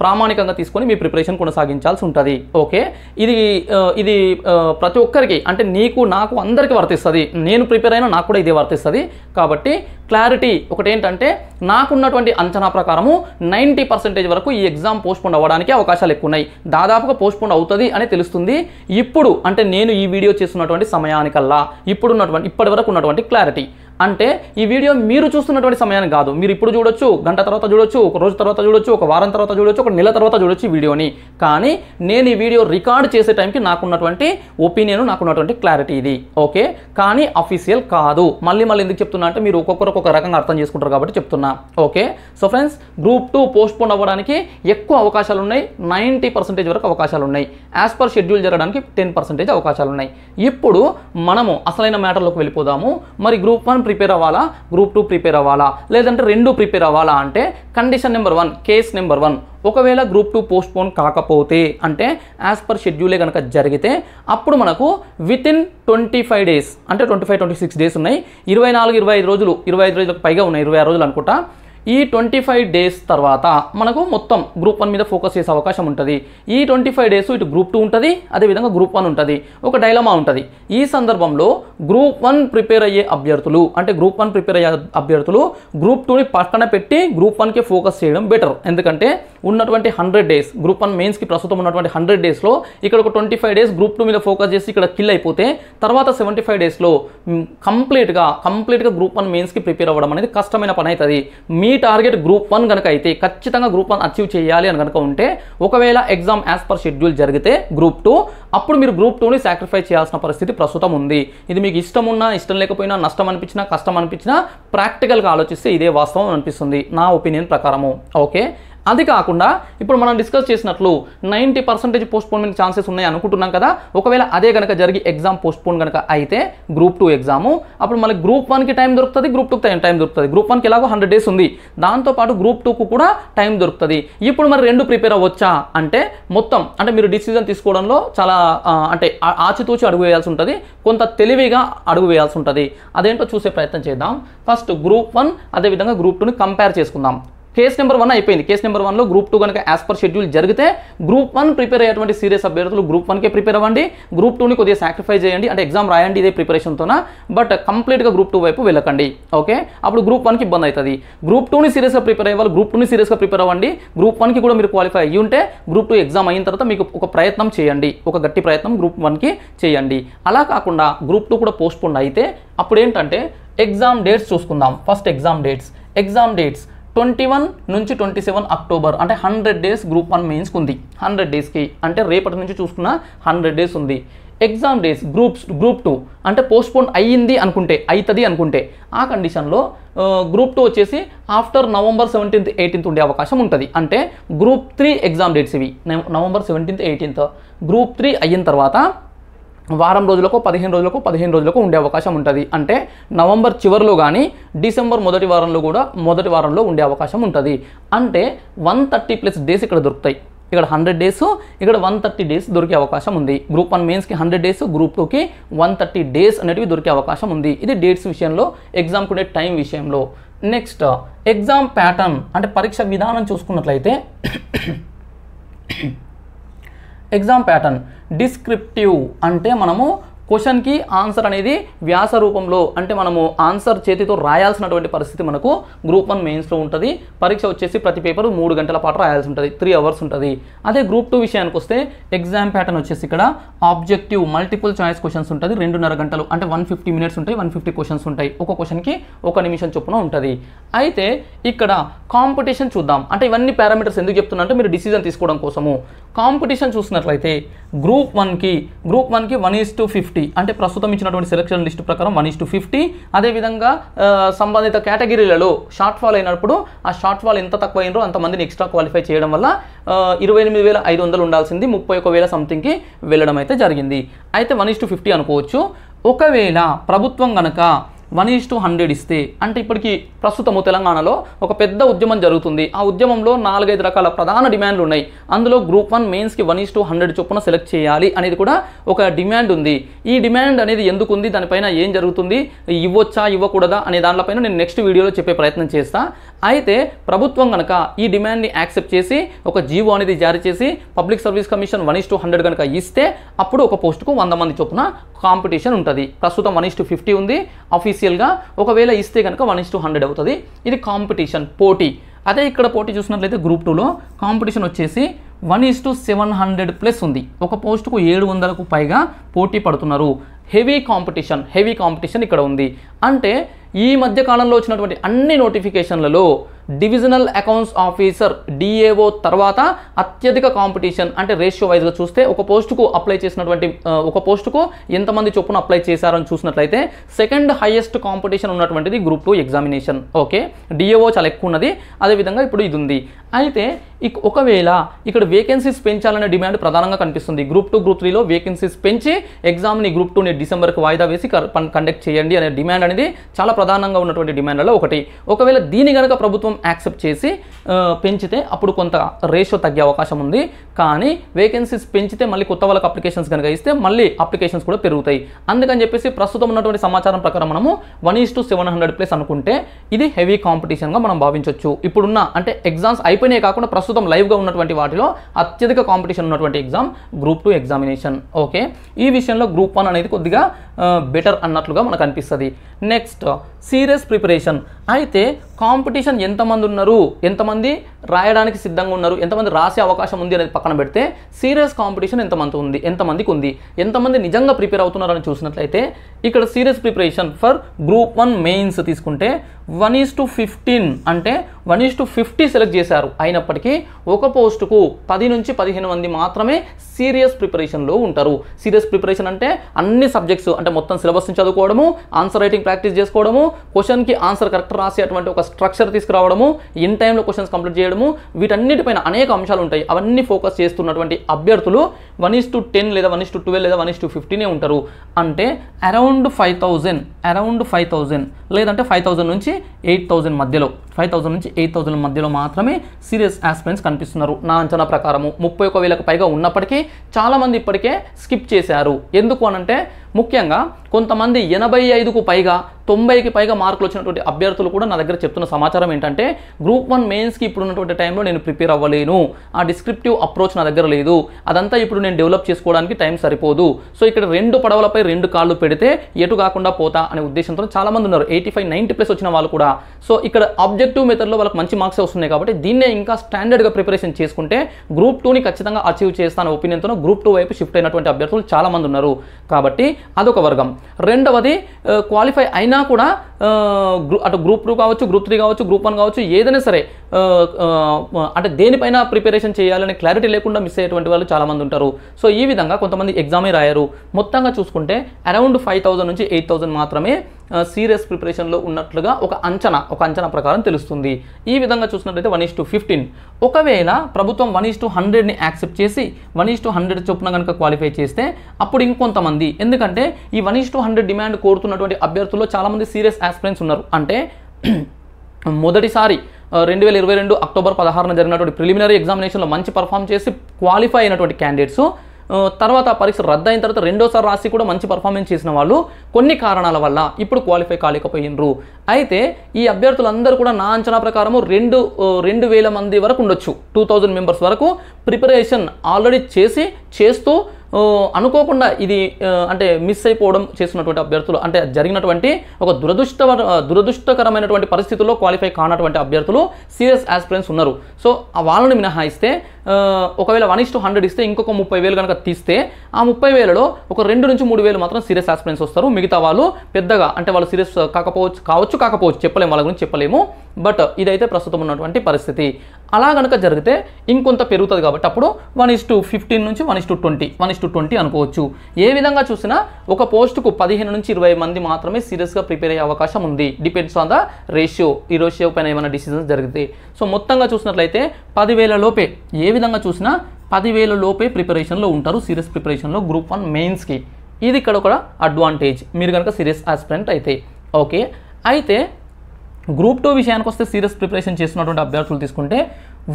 ప్రామాణికంగా తీసుకొని మీ ప్రిపరేషన్ కొనసాగించాల్సి ఉంటుంది. ఓకే? ఇది ఇది ప్రతి ఒక్కరికి అంటే నీకు నాకు అందరికీ వర్తిస్తుంది. నేను ప్రిపేర్ అయినా నాకు కూడా ఇదే వర్తిస్తుంది. కాబట్టి క్లారిటీ ఒకటి ఏంటంటే నాకున్నటువంటి అంచనా ప్రకారము నైంటీ పర్సెంటేజ్ వరకు ఈ ఎగ్జామ్ పోస్ట్పోన్ అవ్వడానికి అవకాశాలు ఎక్కువ ఉన్నాయి దాదాపుగా పోస్ట్పోన్ అవుతుంది అని తెలుస్తుంది. ఇప్పుడు అంటే నేను ఈ వీడియో చేస్తున్నటువంటి సమయానికల్లా ఇప్పుడున్నటువంటి ఇప్పటి వరకు ఉన్నటువంటి క్లారిటీ అంటే ఈ వీడియో మీరు చూస్తున్నటువంటి సమయాన్ని కాదు. మీరు ఇప్పుడు చూడొచ్చు గంట తర్వాత చూడొచ్చు ఒక రోజు తర్వాత చూడొచ్చు ఒక వారం తర్వాత చూడొచ్చు ఒక నెల తర్వాత చూడొచ్చు ఈ వీడియోని కానీ నేను ఈ వీడియో రికార్డ్ చేసే టైంకి నాకున్నటువంటి ఒపీనియన్ నాకున్నటువంటి క్లారిటీ ఇది. ఓకే కానీ అఫీషియల్ కాదు. మళ్ళీ మళ్ళీ ఎందుకు చెప్తున్నా అంటే మీరు ఒక్కొక్కరు ఒక రకంగా అర్థం చేసుకుంటారు కాబట్టి చెప్తున్నా. Okay? So friends group two postpone అవ్వడానికి ఎక్కువ అవకాశాలు ఉన్నాయి నైంటీ పర్సెంటేజ్ వరకు అవకాశాలు ఉన్నాయి యాజ్ పర్ షెడ్యూల్ జరగడానికి టెన్ పర్సెంటేజ్ అవకాశాలు ఉన్నాయి ఇప్పుడు మనము అసలైన మ్యాటర్లోకి వెళ్ళిపోదాము. మరి గ్రూప్ వన్ ప్రిపేర్ అవ్వాలా? గ్రూప్ టూ ప్రిపేర్ అవ్వాలా? లేదంటే రెండు ప్రిపేర్ అవ్వాలా అంటే condition number one case number one ఒకవేళ గ్రూప్ టూ పోస్ట్ పోన్ కాకపోతే అంటే యాజ్ పర్ షెడ్యూలే కనుక జరిగితే అప్పుడు మనకు within twenty five days అంటే twenty five twenty six days ఉన్నాయి. ఇరవై నాలుగు ఇరవై ఐదు రోజులు ఇరవై ఐదు రోజులకు పైగా ఉన్నాయి ఇరవై ఆరు రోజులు అనుకుంటా. ఈ ట్వంటీ ఫైవ్ డేస్ తర్వాత మనకు మొత్తం గ్రూప్ వన్ మీద ఫోకస్ చేసే అవకాశం ఉంటుంది. ఈ ట్వంటీ ఫైవ్ డేస్ ఇటు గ్రూప్ టూ ఉంటుంది అదేవిధంగా గ్రూప్ వన్ ఉంటుంది. ఒక డైలమా ఉంటుంది. ఈ సందర్భంలో గ్రూప్ వన్ ప్రిపేర్ అయ్యే అభ్యర్థులు అంటే గ్రూప్ వన్ ప్రిపేర్ అయ్యే అభ్యర్థులు గ్రూప్ టూని పక్కన పెట్టి గ్రూప్ వన్కి ఫోకస్ చేయడం బెటర్. ఎందుకంటే ఉన్నటువంటి హండ్రెడ్ డేస్ గ్రూప్ వన్ మెయిన్స్కి ప్రస్తుతం ఉన్నటువంటి హండ్రెడ్ డేస్లో ఇక్కడ ఒక twenty five days group two మీద ఫోకస్ చేసి ఇక్కడ కిల్ అయిపోతే తర్వాత సెవెంటీ ఫైవ్ డేస్లో కంప్లీట్గా కంప్లీట్గా గ్రూప్ వన్ మెయిన్స్కి ప్రిపేర్ అవ్వడం అనేది కష్టమైన పని అవుతుంది. మీ టార్గెట్ గ్రూప్ వన్ కనుక అయితే ఖచ్చితంగా గ్రూప్ వన్ అచీవ్ చేయాలి అని కనుక ఉంటే ఒకవేళ ఎగ్జామ్ యాజ్ పర్ షెడ్యూల్ జరిగితే గ్రూప్ టూ అప్పుడు మీరు గ్రూప్ టూని సాక్రిఫైస్ చేయాల్సిన పరిస్థితి ప్రస్తుతం ఉంది. ఇది మీకు ఇష్టం ఉన్నా ఇష్టం లేకపోయినా నష్టం అనిపించినా కష్టం అనిపించినా ప్రాక్టికల్గా ఆలోచిస్తే ఇదే వాస్తవం అనిపిస్తుంది. నా ఒపీనియన్ ప్రకారము. ఓకే? అది కాకుండా ఇప్పుడు మనం డిస్కస్ చేసినట్లు నైంటీ పర్సెంటేజ్ పోస్ట్పోన్మెంట్ ఛాన్సెస్ ఉన్నాయి అనుకుంటున్నాం కదా. ఒకవేళ అదే కనుక జరిగి ఎగ్జామ్ పోస్ట్పోన్ కనుక అయితే గ్రూప్ టూ ఎగ్జాము అప్పుడు మళ్ళీ గ్రూప్ వన్కి టైం దొరుకుతుంది గ్రూప్ టూకి టైం దొరుకుతుంది. గ్రూప్ వన్కి ఎలాగో హండ్రెడ్ డేస్ ఉంది. దాంతోపాటు గ్రూప్ టూకు కూడా టైం దొరుకుతుంది. ఇప్పుడు మరి రెండు ప్రిపేర్ అవ్వచ్చా అంటే మొత్తం అంటే మీరు డిసిజన్ తీసుకోవడంలో చాలా అంటే ఆచితూచి అడుగు వేయాల్సి ఉంటుంది కొంత తెలివిగా అడుగు వేయాల్సి ఉంటుంది. అదేంటో చూసే ప్రయత్నం చేద్దాం. ఫస్ట్ గ్రూప్ వన్ అదేవిధంగా గ్రూప్ టూని కంపేర్ చేసుకుందాం. కేస్ నెంబర్ వన్ అయిపోయింది. కేస్ నెంబర్ వన్లో గ్రూప్ టూ కనుక యాజ్ పర్ షెడ్యూల్ జరిగితే గ్రూప్ వన్ ప్రిపేర్ అయ్యేటువంటి సీరియస్ అభ్యర్థులు గ్రూప్ వన్కే ప్రిపేర్ అవ్వండి. గ్రూప్ టూని కొద్దిగా సాక్రిఫైస్ చేయండి. అంటే ఎగ్జామ్ రాయండి ఇదే ప్రిపరేషన్తోన బట్ కంప్లీట్గా గ్రూప్ టూ వైపు వెళ్ళకండి. ఓకే అప్పుడు గ్రూప్ వన్కి ఇబ్బంది అవుతుంది. గ్రూప్ టూని సీరియస్గా ప్రిపేర్ అయ్యేవాళ్ళు గ్రూప్ టూని సీరియస్గా ప్రిపేర్ అవ్వండి. గ్రూప్ వన్కి కూడా మీరు క్వాలిఫై అయ్యి ఉంటే గ్రూప్ టూ ఎగ్జామ్ అయిన తర్వాత మీకు ఒక ప్రయత్నం చేయండి. ఒక గట్టి ప్రయత్నం గ్రూప్ వన్కి చేయండి. అలా కాకుండా గ్రూప్ టూ కూడా పోస్ట్పోన్ అయితే అప్పుడు ఏంటంటే ఎగ్జామ్ డేట్స్ చూసుకుందాం. First exam dates exam dates twenty one నుంచి ట్వంటీ సెవెన్ అక్టోబర్ అంటే హండ్రెడ్ డేస్ గ్రూప్ వన్ మెయిన్స్కి ఉంది. హండ్రెడ్ డేస్కి అంటే రేపటి నుంచి చూసుకున్న హండ్రెడ్ డేస్ ఉంది. Exam days groups group two అంటే పోస్ట్పోన్ అయ్యింది అనుకుంటే అవుతుంది అనుకుంటే ఆ కండిషన్లో గ్రూప్ టూ వచ్చేసి ఆఫ్టర్ నవంబర్ సెవెంటీన్త్ ఎయిటీన్త్ ఉండే అవకాశం ఉంటుంది. అంటే గ్రూప్ త్రీ ఎగ్జామ్ డేట్స్ ఇవి. November seventeenth eighteenth group three అయిన తర్వాత వారం రోజులకు పదిహేను రోజులకు పదిహేను రోజులకు ఉండే అవకాశం ఉంటుంది. అంటే నవంబర్ చివరిలో కానీ డిసెంబర్ మొదటి వారంలో కూడా మొదటి వారంలో ఉండే అవకాశం ఉంటుంది. అంటే వన్ థర్టీ ప్లస్ డేస్ ఇక్కడ దొరుకుతాయి. ఇక్కడ హండ్రెడ్ డేస్ ఇక్కడ వన్ థర్టీ డేస్ దొరికే అవకాశం ఉంది. గ్రూప్ వన్ మెయిన్స్కి హండ్రెడ్ డేస్ గ్రూప్ టూకి వన్ థర్టీ డేస్ అనేటివి దొరికే అవకాశం ఉంది. ఇది డేట్స్ విషయంలో ఎగ్జామ్కి ఉండే టైం విషయంలో. నెక్స్ట్ ఎగ్జామ్ ప్యాటర్న్ అంటే పరీక్ష విధానం చూసుకున్నట్లయితే ఎగ్జామ్ ప్యాటర్న్ డిస్క్రిప్టివ్ అంటే మనము క్వశ్చన్కి ఆన్సర్ అనేది వ్యాస రూపంలో అంటే మనము ఆన్సర్ చేతితో రాయాల్సినటువంటి పరిస్థితి మనకు గ్రూప్ వన్ మెయిన్స్లో ఉంటుంది. పరీక్ష వచ్చేసి ప్రతి పేపర్ మూడు గంటల పాటు రాయాల్సి ఉంటుంది. త్రీ అవర్స్ ఉంటుంది. అదే గ్రూప్ టూ విషయానికి వస్తే ఎగ్జామ్ ప్యాటర్న్ వచ్చేసి ఇక్కడ ఆబ్జెక్టివ్ మల్టిపుల్ చాయిస్ క్వశ్చన్స్ ఉంటుంది. రెండున్నర గంటలు అంటే వన్ ఫిఫ్టీ మినిట్స్ ఉంటాయి వన్ ఫిఫ్టీ క్వశ్చన్స్ ఉంటాయి. ఒక క్వశ్చన్కి ఒక నిమిషం చొప్పున ఉంటుంది. అయితే ఇక్కడ కాంపిటీషన్ చూద్దాం. అంటే ఇవన్నీ పారామీటర్స్ ఎందుకు చెప్తున్నా అంటే మీరు డిసిజన్ తీసుకోవడం కోసము. కాంపిటీషన్ చూసినట్లయితే గ్రూప్ వన్కి గ్రూప్ వన్కి వన్ ఈస్ టు ఫిఫ్టీ అంటే ప్రస్తుతం ఇచ్చినటువంటి సెలక్షన్ లిస్ట్ ప్రకారం వన్ ఇస్ టు ఫిఫ్టీ అదేవిధంగా సంబంధిత కేటగిరీలలో షార్ట్ ఫాల్ అయినప్పుడు ఆ షార్ట్ ఫాల్ ఎంత తక్కువ అయినో అంతమందిని ఎక్స్ట్రా క్వాలిఫై చేయడం వల్ల ఇరవై ఎనిమిది వేల ఐదు వందలు ఉండాల్సింది ముప్పై ఒక వేల సంథింగ్కి వెళ్ళడం అయితే జరిగింది. అయితే వన్ ఇస్ టు ఫిఫ్టీ అనుకోవచ్చు. ఒకవేళ ప్రభుత్వం కనుక వన్ ఈజ్ టు హండ్రెడ్ ఇస్తే అంటే ఇప్పటికి ప్రస్తుతము తెలంగాణలో ఒక పెద్ద ఉద్యమం జరుగుతుంది. ఆ ఉద్యమంలో నాలుగైదు రకాల ప్రధాన డిమాండ్లు ఉన్నాయి. అందులో గ్రూప్ వన్ మెయిన్స్కి వన్ ఈజ్ టు హండ్రెడ్ చొప్పున సెలెక్ట్ చేయాలి అనేది కూడా ఒక డిమాండ్ ఉంది. ఈ డిమాండ్ అనేది ఎందుకు ఉంది? దానిపైన ఏం జరుగుతుంది? ఇవ్వొచ్చా? ఇవ్వకూడదా? అనే దానిపైన నేను నెక్స్ట్ వీడియోలో చెప్పే ప్రయత్నం చేస్తా. అయితే ప్రభుత్వం కనుక ఈ డిమాండ్ని యాక్సెప్ట్ చేసి ఒక జీవో అనేది జారీ చేసి public service commission one is to hundred కనుక ఇస్తే అప్పుడు ఒక పోస్టుకు వంద మంది చొప్పున కాంపిటీషన్ ఉంటుంది. ప్రస్తుతం వన్ ఈస్ టు ఫిఫ్టీ ఉంది. ఆఫీస్ అఫీషియల్గా ఒకవేళ ఇస్తే కనుక వన్ ఇస్ టు హండ్రెడ్ అవుతుంది. ఇది కాంపిటీషన్ పోటీ. అదే ఇక్కడ పోటీ చూసినట్లయితే గ్రూప్ టూలో కాంపిటీషన్ వచ్చేసి one is to seven hundred plus ఉంది. ఒక పోస్టుకు ఏడు వందలకు పైగా పోటీ పడుతున్నారు. హెవీ కాంపిటీషన్ హెవీ కాంపిటీషన్ ఇక్కడ ఉంది. అంటే ఈ మధ్య కాలంలో వచ్చినటువంటి అన్ని నోటిఫికేషన్లలో డివిజనల్ అకౌంట్స్ ఆఫీసర్ డిఏఓ తర్వాత అత్యధిక కాంపిటీషన్ అంటే రేషియో వైజ్గా చూస్తే ఒక పోస్టుకు అప్లై చేసినటువంటి ఒక పోస్టుకు ఎంతమంది చొప్పున అప్లై చేశారని చూసినట్లయితే సెకండ్ హైయెస్ట్ కాంపిటీషన్ ఉన్నటువంటిది group two examination. Okay? DAO చాలా ఎక్కువ ఉన్నది. అదేవిధంగా ఇప్పుడు ఇది ఉంది. అయితే ఇక ఒకవేళ ఇక్కడ వేకెన్సీస్ పెంచాలనే డిమాండ్ ప్రధానంగా కనిపిస్తుంది. గ్రూప్ టూ గ్రూప్ త్రీలో వేకెన్సీస్ పెంచి ఎగ్జామ్ని గ్రూప్ టూని డిసెంబర్కి వాయిదా వేసి కండక్ట్ చేయండి అనే డిమాండ్ అనేది చాలా ప్రధానంగా ఉన్నటువంటి డిమాండ్లలో ఒకటి. ఒకవేళ దీని కనుక ప్రభుత్వం యాక్సెప్ట్ చేసి పెంచితే అప్పుడు కొంత రేషియో తగ్గే అవకాశం ఉంది. కానీ వేకెన్సీస్ పెంచితే మళ్ళీ కొత్త వాళ్ళకి అప్లికేషన్స్ కనుక ఇస్తే మళ్ళీ అప్లికేషన్స్ కూడా పెరుగుతాయి. అందుకని చెప్పేసి ప్రస్తుతం ఉన్నటువంటి సమాచారం ప్రకారం మనము one is to seven hundred plus అనుకుంటే ఇది హెవీ కాంపిటీషన్గా మనం భావించవచ్చు ఇప్పుడున్న అంటే ఎగ్జామ్స్ అయిపోయినాయి కాకుండా ప్రస్తుతం లైవ్గా ఉన్నటువంటి వాటిలో అత్యధిక కాంపిటీషన్ ఉన్నటువంటి exam group two examination. Okay? ఈ విషయంలో గ్రూప్ వన్ అనేది కొద్దిగా బెటర్ అన్నట్లుగా మనకు అనిపిస్తుంది. నెక్స్ట్ సీరియస్ ప్రిపరేషన్ అయితే కాంపిటీషన్ ఎంతమంది ఉన్నారు? ఎంతమంది రాయడానికి సిద్ధంగా ఉన్నారు? ఎంతమంది రాసే అవకాశం ఉంది అనేది పక్కన పెడితే సీరియస్ కాంపిటీషన్ ఎంతమంది ఉంది? ఎంతమందికి ఉంది? ఎంతమంది నిజంగా ప్రిపేర్ అవుతున్నారని చూసినట్లయితే ఇక్కడ serious preparation for group one mains తీసుకుంటే వన్ ఈస్ టు ఫిఫ్టీన్ అంటే one is to fifty select చేశారు. అయినప్పటికీ ఒక పోస్టుకు పది నుంచి పదిహేను మంది మాత్రమే సీరియస్ ప్రిపరేషన్లో ఉంటారు. సీరియస్ ప్రిపరేషన్ అంటే అన్ని సబ్జెక్ట్స్ అంటే మొత్తం సిలబస్ని చదువుకోవడము ఆన్సర్ రైటింగ్ ప్రాక్టీస్ చేసుకోవడము క్వశ్చన్కి ఆన్సర్ కరెక్ట్ రాసేటువంటి ఒక స్ట్రక్చర్ తీసుకురావడము ఇన్ టైంలో క్వశ్చన్స్ కంప్లీట్ చేయడము వీటన్నిటిపైన అనేక అంశాలు ఉంటాయి. అవన్నీ ఫోకస్ చేస్తున్నటువంటి అభ్యర్థులు వన్ ఇస్ టు టెన్ లేదా వన్ ఇస్ టు ట్వెల్వ్ లేదా వన్ ఇస్ టు ఫిఫ్టీనే ఉంటారు. అంటే around five thousand around five thousand లేదంటే ఫైవ్ థౌజండ్ నుంచి ఎయిట్ థౌజండ్ మధ్యలో ఫైవ్ థౌజండ్ నుంచి ఎయిట్ థౌజండ్ మధ్యలో మాత్రమే సీరియస్ ఆస్పిరెంట్స్ కనిపిస్తున్నారు. నా అంచనా ప్రకారము ముప్పై ఒక వేలకు పైగా ఉన్నప్పటికీ చాలామంది ఇప్పటికే స్కిప్ చేశారు. ఎందుకు అనంటే ముఖ్యంగా కొంతమంది ఎనభై ఐదుకు పైగా తొంభైకి పైగా మార్కులు వచ్చినటువంటి అభ్యర్థులు కూడా నా దగ్గర చెప్తున్న సమాచారం ఏంటంటే గ్రూప్ వన్ మెయిన్స్కి ఇప్పుడు ఉన్నటువంటి టైంలో నేను ప్రిపేర్ అవ్వలేను. ఆ డిస్క్రిప్టివ్ అప్రోచ్ నా దగ్గర లేదు. అదంతా ఇప్పుడు నేను డెవలప్ చేసుకోవడానికి టైం సరిపోదు. సో ఇక్కడ రెండు పడవలపై రెండు కాళ్ళు పెడితే ఎటు కాకుండా పోతా అనే ఉద్దేశంతో చాలామంది ఉన్నారు. ఎయిటీ ఫైవ్ నైంటీ ప్లస్ వచ్చిన వాళ్ళు కూడా. సో ఇక్కడ ఆబ్జెక్టివ్ మెథడ్లో వాళ్ళకి మంచి మార్క్స్ వస్తున్నాయి కాబట్టి దీన్నే ఇంకా స్టాండర్డ్గా ప్రిపరేషన్ చేసుకుంటే గ్రూప్ టూని ఖచ్చితంగా అచీవ్ చేస్తాను ఒపీనియన్తో గ్రూప్ టూ వైపు షిఫ్ట్ అయినటువంటి అభ్యర్థులు చాలామంది ఉన్నారు. కాబట్టి అదొక వర్గం. రెండవది క్వాలిఫై అయినా కూడా అటు గ్రూప్ టూ కావచ్చు గ్రూప్ త్రీ కావచ్చు గ్రూప్ వన్ కావచ్చు ఏదైనా సరే అంటే దేనిపైన ప్రిపరేషన్ చేయాలనే క్లారిటీ లేకుండా మిస్ అయ్యేటువంటి వాళ్ళు చాలామంది ఉంటారు. సో ఈ విధంగా కొంతమంది ఎగ్జామే రాయారు. మొత్తంగా చూసుకుంటే అరౌండ్ ఫైవ్ థౌసండ్ నుంచి ఎయిట్ థౌజండ్ మాత్రమే సీరియస్ ప్రిపరేషన్లో ఉన్నట్లుగా ఒక అంచనా ఒక అంచనా ప్రకారం తెలుస్తుంది. ఈ విధంగా చూసినట్లయితే వన్ ఈస్ టు ఫిఫ్టీన్ ఒకవేళ ప్రభుత్వం వన్ ఈస్ టు హండ్రెడ్ని యాక్సెప్ట్ చేసి వన్ ఈస్ టు హండ్రెడ్ చొప్పున కనుక క్వాలిఫై చేస్తే అప్పుడు ఇంకొంతమంది. ఎందుకంటే ఈ one is to hundred demand కోరుతున్నటువంటి అభ్యర్థుల్లో చాలామంది సీరియస్ ఆస్పిరెంట్స్ ఉన్నారు. అంటే మొదటిసారి రెండు వేల ఇరవై రెండు అక్టోబర్ పదహారున జరిగినటువంటి ప్రిలిమినరీ ఎగ్జామినేషన్లో మంచి పర్ఫామ్ చేసి క్వాలిఫై అయినటువంటి క్యాండిడేట్స్. తర్వాత పరీక్ష రద్దు అయిన తర్వాత రెండోసారి రాసి కూడా మంచి పర్ఫార్మెన్స్ చేసిన వాళ్ళు కొన్ని కారణాల వల్ల ఇప్పుడు క్వాలిఫై కాలేకపోయినరు. అయితే ఈ అభ్యర్థులందరూ కూడా నా అంచనా ప్రకారము రెండు రెండు వేల మంది వరకు ఉండొచ్చు. టూ థౌజండ్ మెంబర్స్ వరకు ప్రిపరేషన్ ఆల్రెడీ చేసి చేస్తూ అనుకోకుండా ఇది అంటే మిస్ అయిపోవడం చేసినటువంటి అభ్యర్థులు అంటే జరిగినటువంటి ఒక దురదృష్ట దురదృష్టకరమైనటువంటి పరిస్థితుల్లో క్వాలిఫై కానటువంటి అభ్యర్థులు సీరియస్ ఆస్పిరెంట్స్ ఉన్నారు. సో ఆ వాళ్ళని మినహాయిస్తే ఒకవేళ వన్ ఇస్ టు హండ్రెడ్ ఇస్తే ఇంకొక ముప్పై వేలు కనుక తీస్తే ఆ ముప్పై వేలలో ఒక రెండు నుంచి మూడు వేలు మాత్రం సీరియస్ ఆస్పిరెంట్స్ వస్తారు. మిగతా వాళ్ళు పెద్దగా అంటే వాళ్ళు సీరియస్ కాకపోవచ్చు కావచ్చు కాకపోవచ్చు చెప్పలేము వాళ్ళ గురించి చెప్పలేము. బట్ ఇదైతే ప్రస్తుతం ఉన్నటువంటి పరిస్థితి. అలా కనుక జరిగితే ఇంకొంత పెరుగుతుంది కాబట్టి అప్పుడు వన్ ఇస్ టు ఫిఫ్టీన్ నుంచి one is to twenty one is to twenty అనుకోవచ్చు. ఏ విధంగా చూసినా ఒక పోస్టుకు పదిహేను నుంచి ఇరవై మంది మాత్రమే సీరియస్గా ప్రిపేర్ అయ్యే అవకాశం ఉంది. డిపెండ్స్ ఆన్ ద రేషియో ఈ రేషియో పైన ఏమైనా డిసిజన్స్ జరిగితే. సో మొత్తంగా చూసినట్లయితే పదివేల లోపే ఏ విధంగా చూసినా పదివేల లోపే ప్రిపరేషన్లో ఉంటారు సీరియస్ ప్రిపరేషన్లో గ్రూప్ వన్ మెయిన్స్కి ఇది ఇక్కడ ఒక అడ్వాంటేజ్ మీరు కనుక సీరియస్ ఆస్పిరెంట్ అయితే. ఓకే అయితే గ్రూప్ టూ విషయానికి వస్తే సీరియస్ ప్రిపరేషన్ చేస్తున్నటువంటి అభ్యర్థులు తీసుకుంటే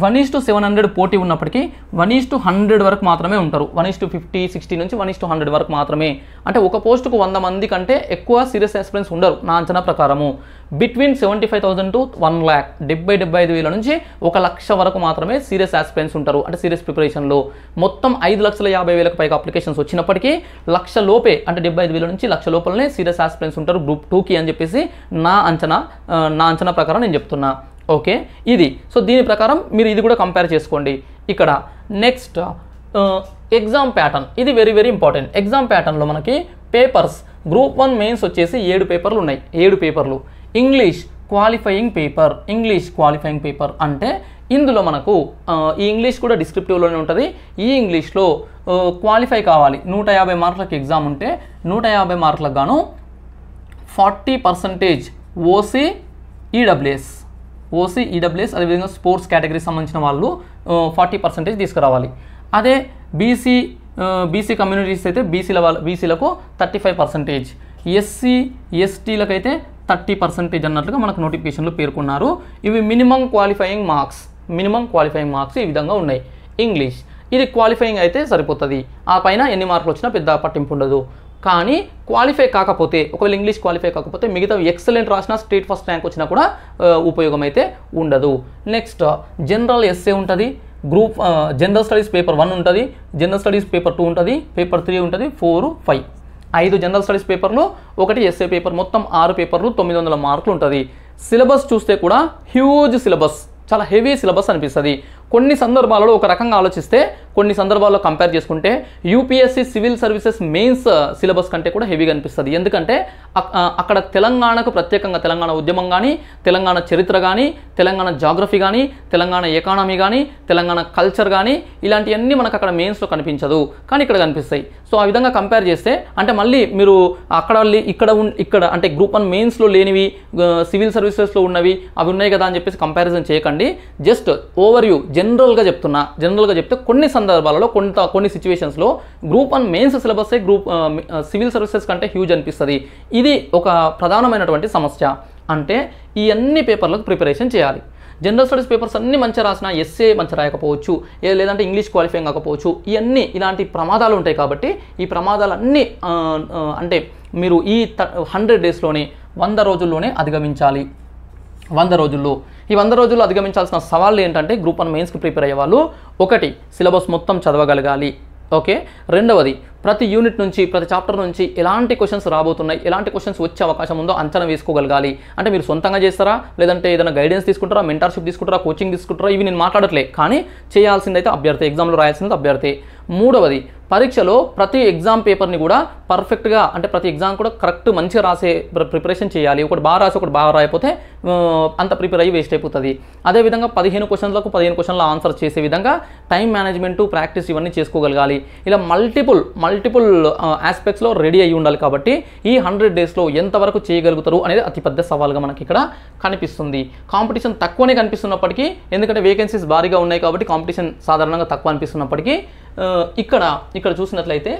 one is to seven hundred పోటీ ఉన్నప్పటికీ వన్ ఈస్ టు హండ్రెడ్ వరకు మాత్రమే ఉంటారు. One is to fifty sixty నుంచి వన్ ఈస్ టు హండ్రెడ్ వరకు మాత్రమే. అంటే ఒక పోస్టుకు వంద మంది కంటే ఎక్కువ సీరియస్ ఎక్స్పీరియన్స్ ఉండరు నా అంచనా ప్రకారము. Between seventy five thousand to one lakh డెబ్బై డెబ్బై ఐదు వేల నుంచి ఒక లక్ష వరకు మాత్రమే సీరియస్ ఆస్పిరెంట్స్ ఉంటారు. అంటే సీరియస్ ప్రిపరేషన్లో మొత్తం ఐదు లక్షల యాభై వేలకు పైగా అప్లికేషన్స్ వచ్చినప్పటికీ లక్ష లోపే అంటే డెబ్బై ఐదు వేల నుంచి లక్ష లోపలనే సీరియస్ ఆస్పిరెంట్స్ ఉంటారు గ్రూప్ టూకి అని చెప్పేసి నా అంచనా నా అంచనా ప్రకారం నేను చెప్తున్నా. ఓకే? ఇది. సో దీని ప్రకారం మీరు ఇది కూడా కంపేర్ చేసుకోండి. ఇక్కడ నెక్స్ట్ ఎగ్జామ్ ప్యాటర్న్ ఇది వెరీ వెరీ ఇంపార్టెంట్ ఎగ్జామ్ ప్యాటర్న్లో మనకి పేపర్స్ గ్రూప్ వన్ మెయిన్స్ వచ్చేసి ఏడు పేపర్లు ఉన్నాయి. ఏడు పేపర్లు English qualifying paper English qualifying paper అంటే ఇందులో మనకు uh, ఈ ఇంగ్లీష్ కూడా డిస్క్రిప్టివ్లోనే ఉంటుంది. ఈ ఇంగ్లీష్లో క్వాలిఫై uh, కావాలి. నూట యాభై మార్కులకు ఎగ్జామ్ ఉంటే నూట యాభై మార్కులకు గాను forty percentage OC EWS OC EWS అదేవిధంగా స్పోర్ట్స్ కేటగిరీకి సంబంధించిన వాళ్ళు ఫార్టీ పర్సెంటేజ్ తీసుకురావాలి. అదే బీసీ బీసీ కమ్యూనిటీస్ అయితే బీసీల వాళ్ళ బీసీలకు థర్టీ ఫైవ్ పర్సెంటేజ్. ఎస్సీ ఎస్టీలకు అయితే థర్టీ పర్సెంటేజ్ అన్నట్లుగా మనకు నోటిఫికేషన్లో పేర్కొన్నారు. ఇవి minimum qualifying marks minimum qualifying marks ఈ విధంగా ఉన్నాయి. ఇంగ్లీష్ ఇది క్వాలిఫైయింగ్ అయితే సరిపోతుంది. ఆ పైన ఎన్ని మార్కులు వచ్చినా పెద్ద పట్టింపు ఉండదు. కానీ క్వాలిఫై కాకపోతే ఒకవేళ ఇంగ్లీష్ క్వాలిఫై కాకపోతే మిగతా ఎక్సలెంట్ రాసినా స్టేట్ ఫస్ట్ ర్యాంక్ వచ్చినా కూడా ఉపయోగం అయితే ఉండదు. నెక్స్ట్ జనరల్ ఎస్ఏ ఉంటుంది. Group general studies paper one ఉంటుంది. జనరల్ స్టడీస్ పేపర్ టూ ఉంటుంది. పేపర్ త్రీ ఉంటుంది. ఫోర్ ఫైవ్ ఐదు జనరల్ స్టడీస్ పేపర్లు ఒకటి ఎస్ఏ పేపర్ మొత్తం ఆరు పేపర్లు తొమ్మిది వందల మార్కులు ఉంటుంది. సిలబస్ చూస్తే కూడా హ్యూజ్ సిలబస్ చాలా హెవీ సిలబస్ అనిపిస్తుంది. కొన్ని సందర్భాలలో ఒక రకంగా ఆలోచిస్తే కొన్ని సందర్భాల్లో కంపేర్ చేసుకుంటే UPSC civil services mains syllabus కంటే కూడా హెవీగా అనిపిస్తుంది. ఎందుకంటే అక్కడ తెలంగాణకు ప్రత్యేకంగా తెలంగాణ ఉద్యమం కానీ తెలంగాణ చరిత్ర కానీ తెలంగాణ జాగ్రఫీ కానీ తెలంగాణ ఎకానమీ కానీ తెలంగాణ కల్చర్ కానీ ఇలాంటివన్నీ మనకు అక్కడ మెయిన్స్లో కనిపించదు. కానీ ఇక్కడ కనిపిస్తాయి. సో ఆ విధంగా కంపేర్ చేస్తే అంటే మళ్ళీ మీరు అక్కడ ఇక్కడ ఇక్కడ అంటే గ్రూప్ వన్ మెయిన్స్లో లేనివి uh, సివిల్ సర్వీసెస్లో ఉన్నవి అవి ఉన్నాయి కదా అని చెప్పేసి కంపారిజన్ చేయకండి. జస్ట్ ఓవర్ యూ జనరల్గా చెప్తున్నా జనరల్గా చెప్తే కొన్ని సందర్భాలలో కొంత కొన్ని సిచ్యువేషన్స్లో group one mains syllabus group civil services కంటే హ్యూజ్ అనిపిస్తుంది. ఇది ఒక ప్రధానమైనటువంటి సమస్య. అంటే ఈ అన్ని పేపర్లకు ప్రిపరేషన్ చేయాలి. జనరల్ స్టడీస్ పేపర్స్ అన్ని మంచిగా రాసిన ఎస్ఏ మంచిగా రాయకపోవచ్చు ఏ లేదంటే ఇంగ్లీష్ క్వాలిఫైయింగ్ కాకపోవచ్చు ఇవన్నీ ఇలాంటి ప్రమాదాలు ఉంటాయి కాబట్టి ఈ ప్రమాదాలన్నీ అంటే మీరు ఈ హండ్రెడ్ డేస్లోనే వంద రోజుల్లోనే అధిగమించాలి. వంద రోజుల్లో. ఈ వంద రోజుల్లో అధిగమించాల్సిన సవాళ్ళు ఏంటంటే గ్రూప్ వన్ మెయిన్స్కి ప్రిపేర్ అయ్యే వాళ్ళు ఒకటి సిలబస్ మొత్తం చదవగలగాలి. ఓకే? రెండవది ప్రతి యూనిట్ నుంచి ప్రతి చాప్టర్ నుంచి ఎలాంటి క్వశ్చన్స్ రాబోతున్నాయి ఎలాంటి క్వశ్చన్స్ వచ్చే అవకాశం ఉందో అంచనా వేసుకోగలగాలి. అంటే మీరు సొంతంగా చేస్తారా? లేదంటే ఏదైనా గైడెన్స్ తీసుకుంటారా? మెంటర్షిప్ తీసుకుంటారా? కోచింగ్ తీసుకుంటారా? ఇవి నేను మాట్లాడట్లే. కానీ చేయాల్సిందైతే అభ్యర్థి ఎగ్జామ్లో రాయాల్సింది అభ్యర్థి. మూడవది పరీక్షలో ప్రతి ఎగ్జామ్ పేపర్ని కూడా పర్ఫెక్ట్గా అంటే ప్రతి ఎగ్జామ్ కూడా కరెక్ట్ మంచిగా రాసే ప్రిపరేషన్ చేయాలి. ఒకటి బాగా రాసి ఒకటి బాగా రాయిపోతే అంత ప్రిపేర్ అయ్యి వేస్ట్ అయిపోతుంది. అదేవిధంగా పదిహేను క్వశ్చన్లకు పదిహేను క్వశ్చన్ల ఆన్సర్ చేసే విధంగా టైం మేనేజ్మెంట్ ప్రాక్టీస్ ఇవన్నీ చేసుకోగలగాలి. ఇలా మల్టిపుల్ మల్టిపుల్ ఆస్పెక్ట్స్లో రెడీ అయ్యి ఉండాలి కాబట్టి ఈ హండ్రెడ్ డేస్లో ఎంతవరకు చేయగలుగుతారు అనేది అతిపెద్ద సవాల్గా మనకి ఇక్కడ కనిపిస్తుంది. కాంపిటీషన్ తక్కువనే కనిపిస్తున్నప్పటికీ ఎందుకంటే వేకెన్సీస్ భారీగా ఉన్నాయి కాబట్టి కాంపిటీషన్ సాధారణంగా తక్కువ అనిపిస్తున్నప్పటికీ ఇక్కడ ఇక్కడ చూసినట్లయితే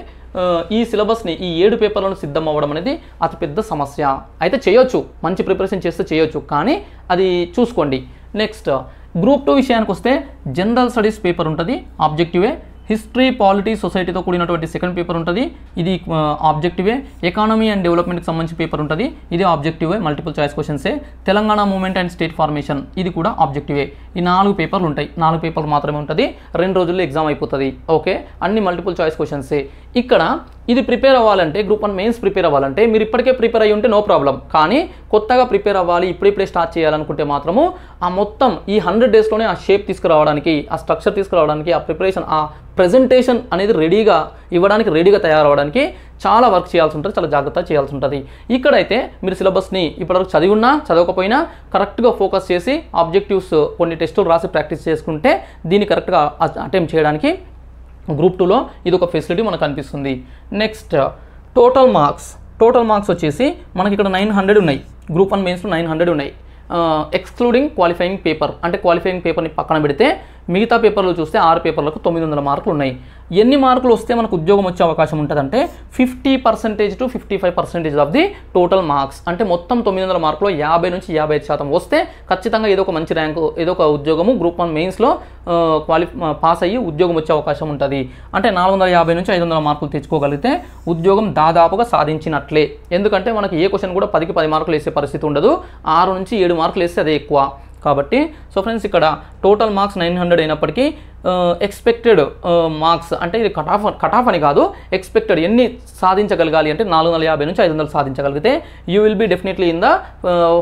ఈ సిలబస్ని ఈ ఏడు పేపర్లను సిద్ధం అవ్వడం అనేది అతిపెద్ద సమస్య. అయితే చేయొచ్చు మంచి ప్రిపరేషన్ చేస్తే చేయొచ్చు కానీ అది చూసుకోండి. నెక్స్ట్ గ్రూప్ టూ విషయానికి వస్తే జనరల్ స్టడీస్ పేపర్ ఉంటుంది ఆబ్జెక్టివే. హిస్టరీ పాలిటీ సొసైటీతో కూడినటువంటి సెకండ్ పేపర్ ఉంటుంది. ఇది ఆబ్జెక్టివే ఎకానమీ అండ్ డెవలప్మెంట్కి సంబంధించి పేపర్ ఉంటుంది. ఇది ఆబ్జెక్టివే multiple choice క్వశ్చన్సే Telangana movement and state formation ఇది కూడా ఆబ్జెక్టివే ఈ నాలుగు పేపర్లు ఉంటాయి. నాలుగు పేపర్లు మాత్రమే ఉంటుంది. రెండు రోజుల్లో ఎగ్జామ్ అయిపోతుంది. ఓకే అన్ని మల్టిపుల్ చాయిస్ క్వశ్చన్సే ఇక్కడ ఇది ప్రిపేర్ అవ్వాలంటే గ్రూప్ వన్ మెయిన్స్ ప్రిపేర్ అవ్వాలంటే మీరు ఇప్పటికే ప్రిపేర్ అయ్యి ఉంటే నో ప్రాబ్లం కానీ కొత్తగా ప్రిపేర్ అవ్వాలి ఇప్పుడిప్పుడే స్టార్ట్ చేయాలనుకుంటే మాత్రము ఆ మొత్తం ఈ హండ్రెడ్ డేస్లోనే ఆ షేప్ తీసుకురావడానికి ఆ స్ట్రక్చర్ తీసుకురావడానికి ఆ ప్రిపరేషన్ ఆ ప్రజెంటేషన్ అనేది రెడీగా ఇవ్వడానికి రెడీగా తయారవడానికి చాలా వర్క్ చేయాల్సి ఉంటుంది చాలా జాగ్రత్త చేయాల్సి ఉంటుంది. ఇక్కడైతే మీరు సిలబస్ని ఇప్పటివరకు చదివి ఉన్నా చదవకపోయినా కరెక్ట్గా ఫోకస్ చేసి ఆబ్జెక్టివ్స్ కొన్ని టెస్టులు రాసి ప్రాక్టీస్ చేసుకుంటే దీన్ని కరెక్ట్గా అటెంప్ట్ చేయడానికి గ్రూప్ టూలో ఇది ఒక ఫెసిలిటీ మనకు అనిపిస్తుంది. Next total marks. Total marks వచ్చేసి మనకి ఇక్కడ నైన్ హండ్రెడ్ ఉన్నాయి. గ్రూప్ వన్ మెయిన్స్లో నైన్ హండ్రెడ్ ఉన్నాయి. Excluding qualifying paper. అంటే క్వాలిఫైయింగ్ పేపర్ని పక్కన పెడితే మిగతా పేపర్లు చూస్తే ఆరు పేపర్లకు తొమ్మిది వందల మార్కులు ఉన్నాయి. ఎన్ని మార్కులు వస్తే మనకు ఉద్యోగం వచ్చే అవకాశం ఉంటుందంటే fifty percentage to fifty five percentage of the total marks. అంటే మొత్తం తొమ్మిది వందల మార్కులో యాభై నుంచి యాభై ఐదు శాతం వస్తే ఖచ్చితంగా ఏదో ఒక మంచి ర్యాంకు ఏదో ఒక ఉద్యోగము గ్రూప్ వన్ మెయిన్స్లో క్వాలి పాస్ అయ్యి ఉద్యోగం వచ్చే అవకాశం ఉంటుంది. అంటే నాలుగు వందల యాభై నుంచి ఐదు వందల మార్కులు తెచ్చుకోగలిగితే ఉద్యోగం దాదాపుగా సాధించినట్లే. ఎందుకంటే మనకి ఏ క్వశ్చన్ కూడా పదికి పది మార్కులు వేసే పరిస్థితి ఉండదు. ఆరు నుంచి ఏడు మార్కులు వేస్తే అదే ఎక్కువ. కాబట్టి సో ఫ్రెండ్స్ ఇక్కడ టోటల్ మార్క్స్ నైన్ హండ్రెడ్ అయినప్పటికీ uh, ఎక్స్పెక్టెడ్ మార్క్స్ uh, అంటే ఇది కట్ ఆఫ్ కట్ ఆఫ్ అని కాదు ఎక్స్పెక్టెడ్ ఎన్ని సాధించగలగాలి అంటే నాలుగు వందల యాభై నుంచి ఐదు వందలు సాధించగలిగితే you will be definitely in the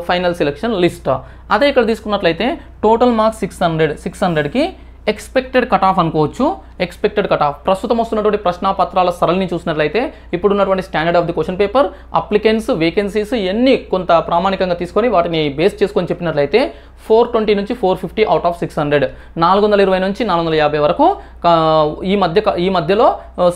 final selection list అదే ఇక్కడ తీసుకున్నట్లయితే total marks six hundred six హండ్రెడ్కి ఎక్స్పెక్టెడ్ కట్ ఆఫ్ అనుకోవచ్చు. ఎక్స్పెక్టెడ్ కట్ ఆఫ్ ప్రస్తుతం వస్తున్నటువంటి ప్రశ్నాపత్రాల సరళిని చూసినట్లయితే ఇప్పుడున్నటువంటి standard of the question paper applicants vacancies ఇవన్నీ కొంత ప్రామాణికంగా తీసుకొని వాటిని బేస్ చేసుకొని చెప్పినట్లయితే ఫోర్ ట్వంటీ నుంచి four fifty out of six hundred నాలుగు వందల ఇరవై నుంచి నాలుగు వందల యాభై వరకు ఈ మధ్య ఈ మధ్యలో